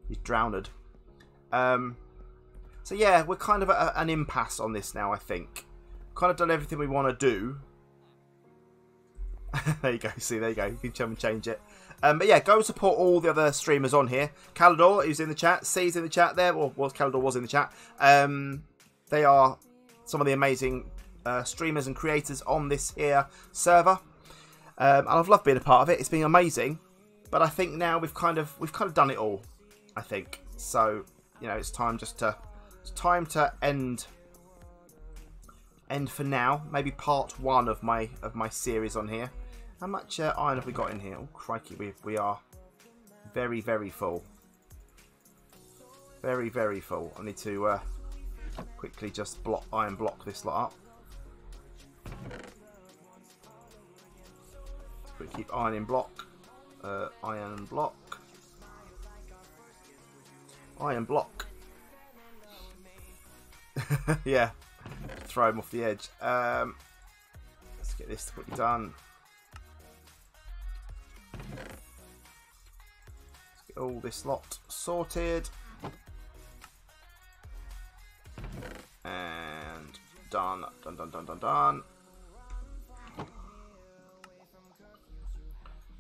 He's drowned. Um, so yeah, we're kind of at an impasse on this now, I think. Kind of done everything we want to do. there you go. See, there you go. You can come and change it. Um, but yeah, go support all the other streamers on here. Khallador, who's in the chat. C's in the chat there. Or was Khallador was in the chat. Um, they are some of the amazing uh, streamers and creators on this here server. Um, and I've loved being a part of it. It's been amazing. But I think now we've kind of we've kind of done it all. I think so. You know, it's time just to it's time to end end for now. Maybe part one of my of my series on here. How much uh, iron have we got in here? Oh, crikey, we, we are very, very full. Very, very full. I need to uh, quickly just block iron block this lot up. We keep iron in block. Uh, iron block. Iron block. yeah. Throw him off the edge. Um, let's get this quickly done. Get all this lot sorted. Done, done, done, done, done.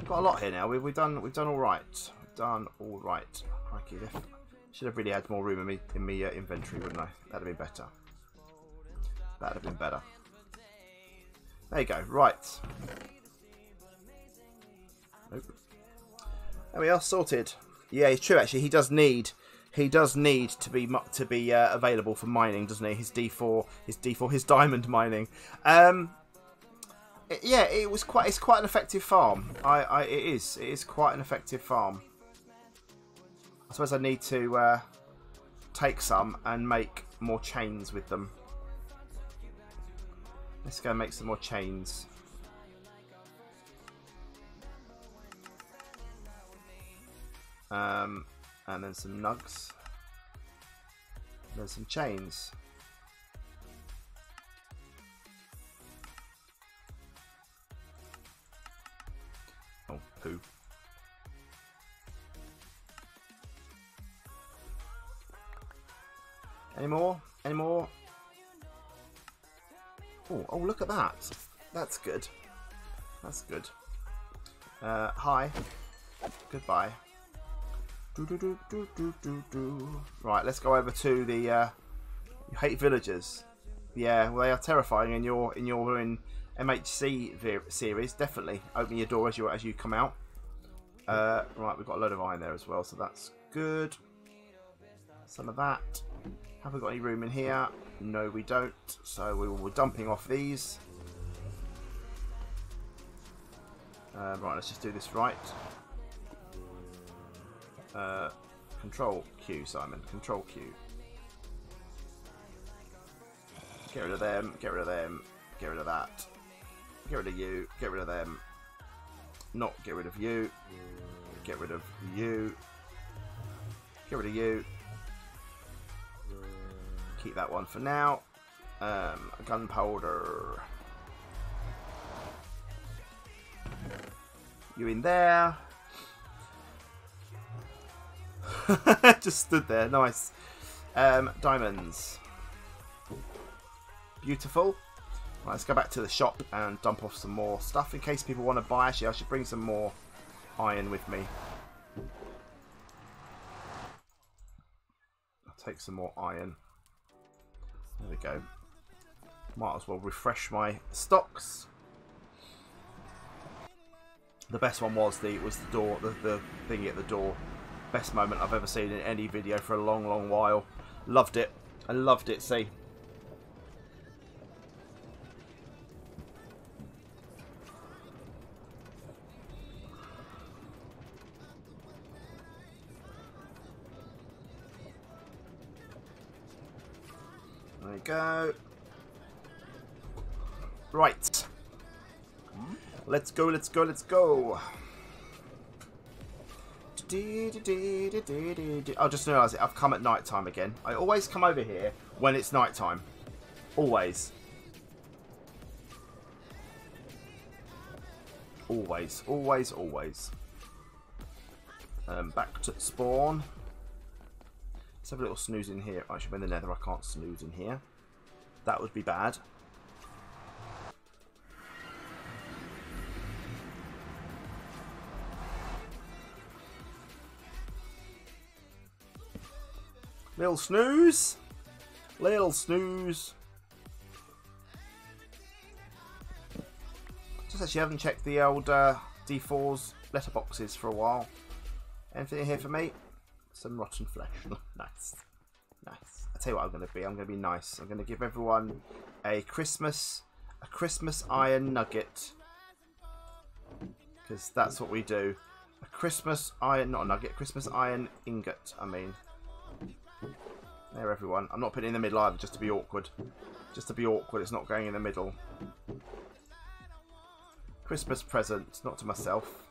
Got a lot here now. We've, we've done we've done all right. Done all right. Crikey, should have really had more room in me in me uh, inventory, wouldn't I? That'd have been better. That'd have been better. There you go. Right. Nope. There we are, sorted. Yeah, it's true. Actually, he does need he does need to be to be uh, available for mining, doesn't he? His D4, his D4, his diamond mining. Um, yeah, it was quite. It's quite an effective farm. I, I, it is. It is quite an effective farm. I suppose I need to uh, take some and make more chains with them. Let's go make some more chains. Um, and then some nugs. Then some chains. Oh, poo. Any more? Any more? Oh, oh, look at that. That's good. That's good. Uh, hi. Goodbye. Do, do, do, right, let's go over to the uh, hate villagers. Yeah, well, they are terrifying in your in your in MHC series. Definitely open your door as you as you come out. Uh, right, we've got a load of iron there as well, so that's good. Some of that. Have we got any room in here? No, we don't. So we we're dumping off these. Uh, right, let's just do this right. Uh, control Q, Simon. Control Q. Get rid of them. Get rid of them. Get rid of that. Get rid of you. Get rid of them. Not get rid of you. Get rid of you. Get rid of you. Keep that one for now. Um, gunpowder. You in there. Just stood there. Nice. Um, diamonds. Beautiful. Right, let's go back to the shop and dump off some more stuff in case people want to buy. Actually, I should bring some more iron with me. I'll take some more iron. There we go. Might as well refresh my stocks. The best one was the was the door the, the thingy at the door. Best moment I've ever seen in any video for a long, long while. Loved it. I loved it. See. There we go. Right. Let's go, let's go, let's go. I just realised it. I've come at night time again. I always come over here when it's night time. Always. Always, always, always. Um, back to spawn. Let's have a little snooze in here. Actually, I'm in the nether. I can't snooze in here. That would be bad. Little snooze. Little snooze. Just actually haven't checked the old uh, D4's letterboxes for a while. Anything here for me? Some rotten flesh. nice. Nice. I tell you what I'm to be. I'm to be nice. I'm to give everyone a Christmas, a Christmas iron nugget. Because that's what we do. A Christmas iron, not a nugget, Christmas iron ingot, I mean. There, everyone. I'm not putting in the middle either, just to be awkward. Just to be awkward, it's not going in the middle. Christmas present, not to myself.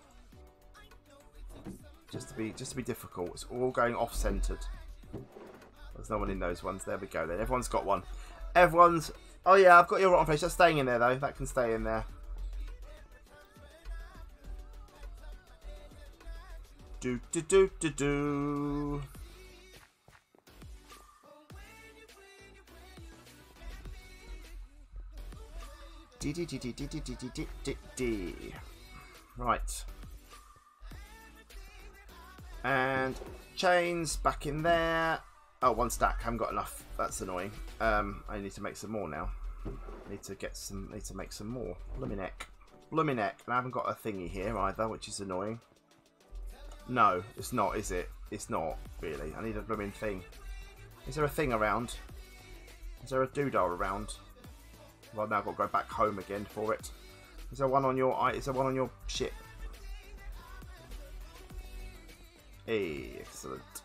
Just to be, just to be difficult. It's all going off-centered. There's no one in those ones. There we go. Then everyone's got one. Everyone's. Oh yeah, I've got your rotten flesh. That's staying in there though. That can stay in there. Do do do do do. D D D D D D D D D D. Right. And chains back in there. Oh, one stack. I haven't got enough. That's annoying. Um, I need to make some more now. Need to get some. Need to make some more. Lumineck. Lumineck. And I haven't got a thingy here either, which is annoying. No, it's not, is it? It's not really. I need a blooming thing. Is there a thing around? Is there a doodah around? I've now got to go back home again for it. Is there one on your? Is there one on your ship? Hey, excellent,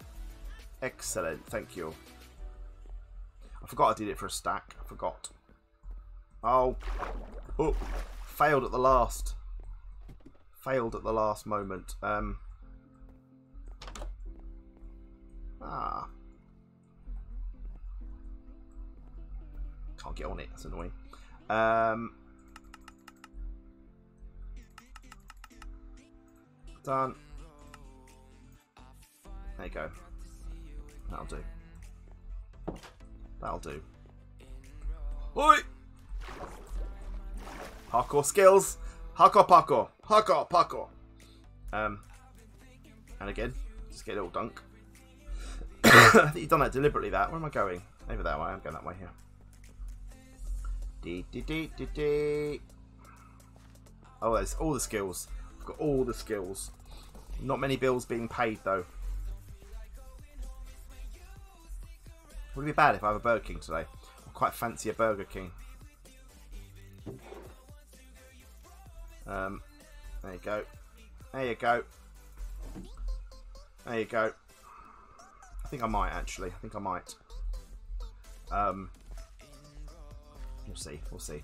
excellent. Thank you. I forgot I did it for a stack. I forgot. Oh, oh, failed at the last. Failed at the last moment. Um. Ah. Can't get on it. That's annoying. Um, done. There you go. That'll do. That'll do. Oi! Parkour skills. Parkour, parkour. Parkour, parkour. Um, and again, just get a little dunk. I think you've done that deliberately, that. Where am I going? Over that way. I'm going that way here. Dee, dee, dee, dee, dee. Oh, there's all the skills. I've got all the skills. Not many bills being paid, though. Would it be bad if I have a Burger King today? I quite fancy a Burger King. Um, there you go. There you go. There you go. I think I might, actually. I think I might. Um, We'll see. We'll see.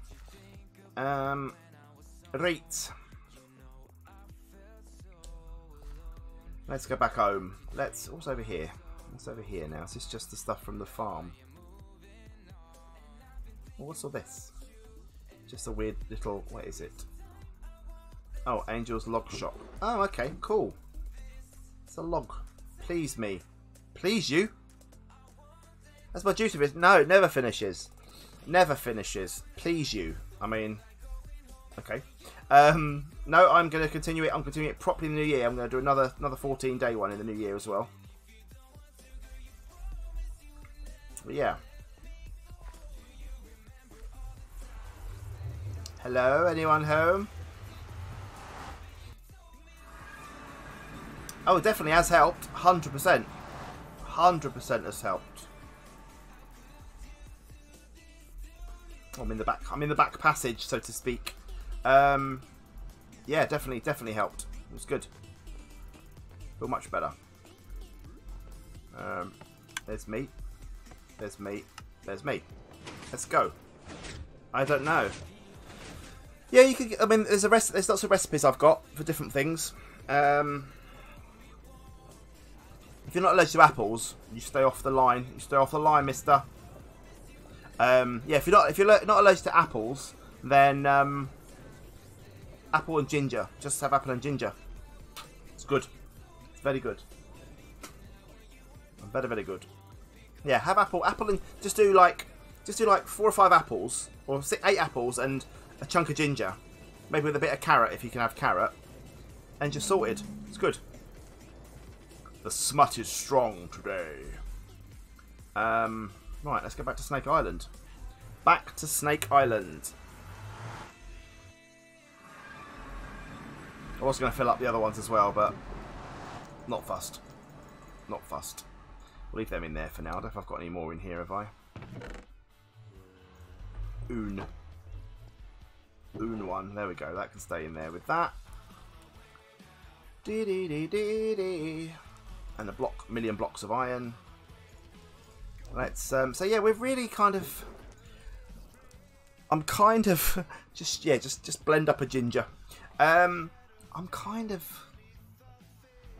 Um, right. Let's go back home. Let's. What's over here? What's over here now? Is this just the stuff from the farm? what's all this? Just a weird little. What is it? Oh, Angel's log shop. Oh, okay, cool. It's a log. Please me. Please you. That's my duty. No, it never finishes. Never finishes. Please you. I mean, okay. Um, no, I'm going to continue it. I'm continuing it properly in the new year. I'm going to do another another 14 day one in the new year as well. But yeah. Hello, anyone home? Oh, it definitely has helped. 100%. 100% has helped. I'm in the back. I'm in the back passage, so to speak. Um, yeah, definitely, definitely helped. It was good. Feel much better. Um, there's me. There's me. There's me. Let's go. I don't know. Yeah, you could. I mean, there's a rest. There's lots of recipes I've got for different things. Um, if you're not allergic to apples, you stay off the line. You stay off the line, Mister. Um, yeah, if you're not if you're not allergic to apples, then um, apple and ginger. Just have apple and ginger. It's good. It's very good. Very very good. Yeah, have apple, apple, and just do like just do like four or five apples or six, eight apples and a chunk of ginger, maybe with a bit of carrot if you can have carrot, and just sorted. It's good. The smut is strong today. Um, right, let's go back to Snake Island. Back to Snake Island. I was going to fill up the other ones as well, but not fussed. Not fussed. We'll leave them in there for now. I don't know if I've got any more in here, have I? Un. Un one. There we go. That can stay in there with that. Dee dee dee dee dee. And a block, million blocks of iron. Let's. Um, so yeah, we've really kind of. I'm kind of just yeah, just just blend up a ginger. Um, I'm kind of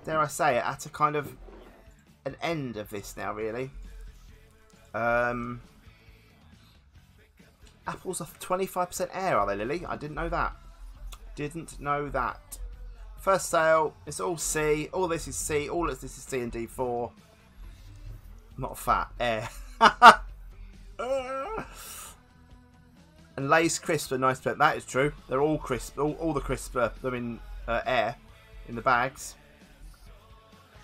dare I say it at a kind of an end of this now, really. Um, apples are 25% air, are they, Lily? I didn't know that. Didn't know that. First sale, it's all C. All this is C. All this is C and D4. Not fat, air. and Lay's crisps are nice. But That is true. They're all crisp. All, all the crisps are them in uh, air in the bags.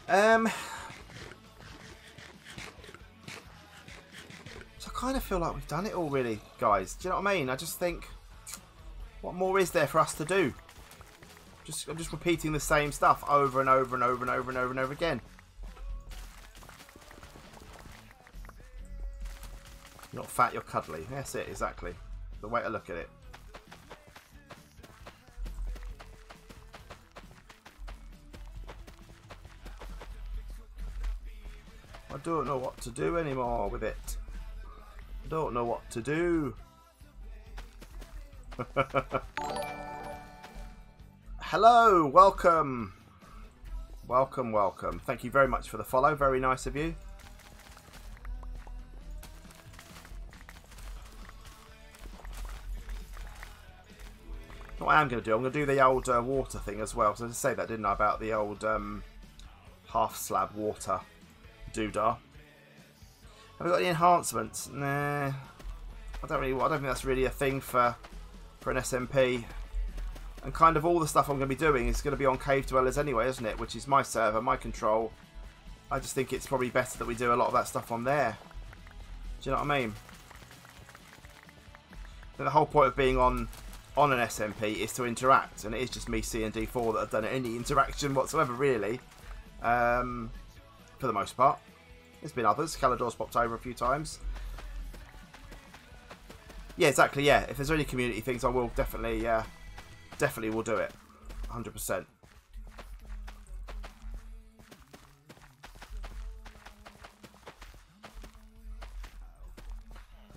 Um, I kind of feel like we've done it all, really, guys. Do you know what I mean? I just think, what more is there for us to do? Just, I'm just repeating the same stuff over and over and over and over and over and over again. Not fat, you're cuddly. That's it, exactly. The way to look at it. I don't know what to do anymore with it. I don't know what to do. Hello, welcome. Welcome, welcome. Thank you very much for the follow. Very nice of you. What I am going to do, I'm going to do the old uh, water thing as well. So I just say that, didn't I, about the old um, half slab water doodah. Have we got any enhancements? Nah. I don't really. I don't think that's really a thing for for an SMP. And kind of all the stuff I'm going to be doing is going to be on Cave Dwellers anyway, isn't it? Which is my server, my control. I just think it's probably better that we do a lot of that stuff on there. Do you know what I mean? the whole point of being on on an SMP is to interact, and it is just me, C and D4 that have done any interaction whatsoever, really, um, for the most part. There's been others. Khallador's popped over a few times. Yeah, exactly. Yeah, if there's any community things, I will definitely, uh, definitely will do it, 100%.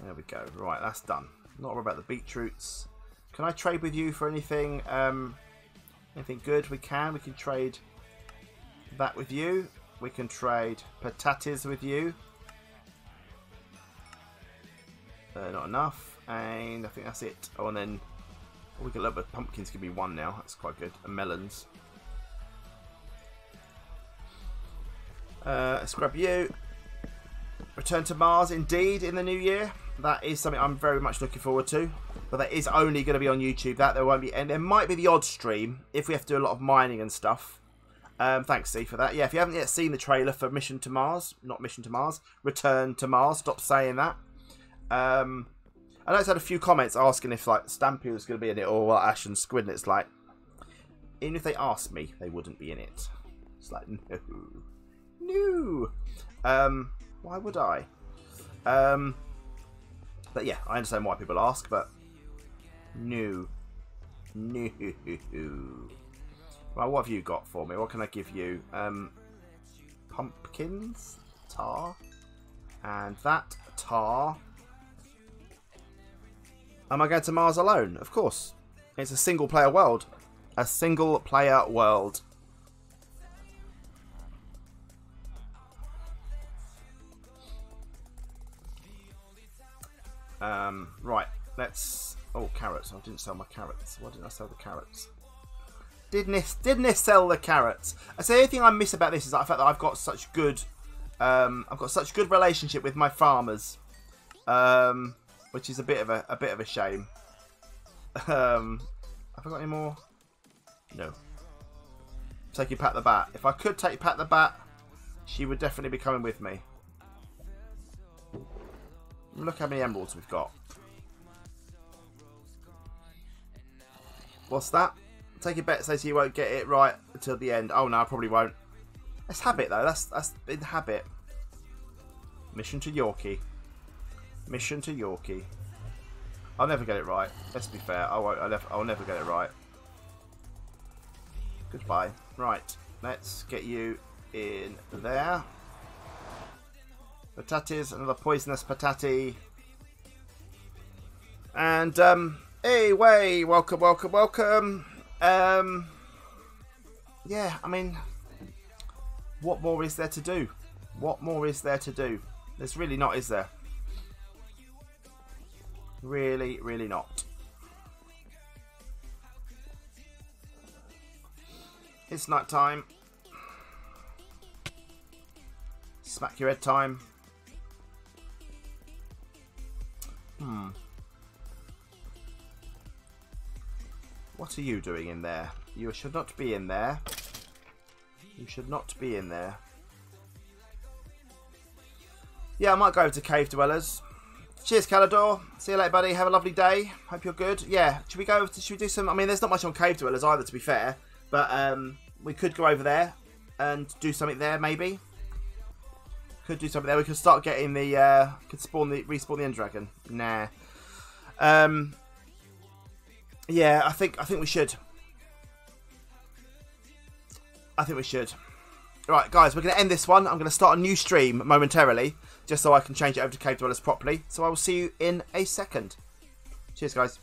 There we go. Right, that's done. Not about the beetroots. Can I trade with you for anything? Um, anything good? We can. We can trade that with you. We can trade patatas with you. Uh, not enough. And I think that's it. Oh, and then oh, we can love but pumpkins give me one now. That's quite good. And melons. Uh, let's grab you. Return to Mars, indeed, in the new year. That is something I'm very much looking forward to. But that is only going to be on YouTube. That there won't be, and there might be the odd stream if we have to do a lot of mining and stuff. Um, thanks, C, for that. Yeah, if you haven't yet seen the trailer for Mission to Mars, not Mission to Mars, Return to Mars. Stop saying that. Um, I know it's had a few comments asking if like Stampy was going to be in it or Ash and Squid. And it's like, even if they asked me, they wouldn't be in it. It's like no, no. Um, why would I? Um, but yeah, I understand why people ask, but no, no. Well, what have you got for me? What can I give you? Um, pumpkins, tar, and that tar. Am I going to Mars alone? Of course. It's a single player world. A single player world. Um, right, let's... Oh, carrots. I didn't sell my carrots. Why didn't I sell the carrots? Didn't it, didn't it sell the carrots? I say the thing I miss about this is the fact that I've got such good... Um, I've got such good relationship with my farmers. Um, which is a bit of a, a bit of a shame. Um, have I got any more? No. Taking Pat the Bat. If I could take Pat the Bat, she would definitely be coming with me. Look how many emeralds we've got. What's that? Take a bet says you won't get it right until the end. Oh no, I probably won't. That's habit though. That's that's in habit. Mission to Yorkie. Mission to Yorkie. I'll never get it right. Let's be fair. I won't. I'll never, I'll never get it right. Goodbye. Right. Let's get you in there. Patatis, another poisonous patati. And, um, hey, way, welcome, welcome, welcome. Um, yeah, I mean, what more is there to do? What more is there to do? There's really not, is there? Really, really not. It's night time. Smack your head time. Hmm. What are you doing in there? You should not be in there. You should not be in there. Yeah, I might go over to Cave Dwellers. Cheers, Khallador. See you later, buddy. Have a lovely day. Hope you're good. Yeah, should we go? To, should we do some? I mean, there's not much on Cave Dwellers either, to be fair. But um, we could go over there and do something there, maybe. Could do something there. We could start getting the. Uh, could spawn the respawn the end dragon. Nah. Um. Yeah, I think I think we should. I think we should. Right, guys, we're going to end this one. I'm going to start a new stream momentarily, just so I can change it over to Cave Dwellers properly. So I will see you in a second. Cheers, guys.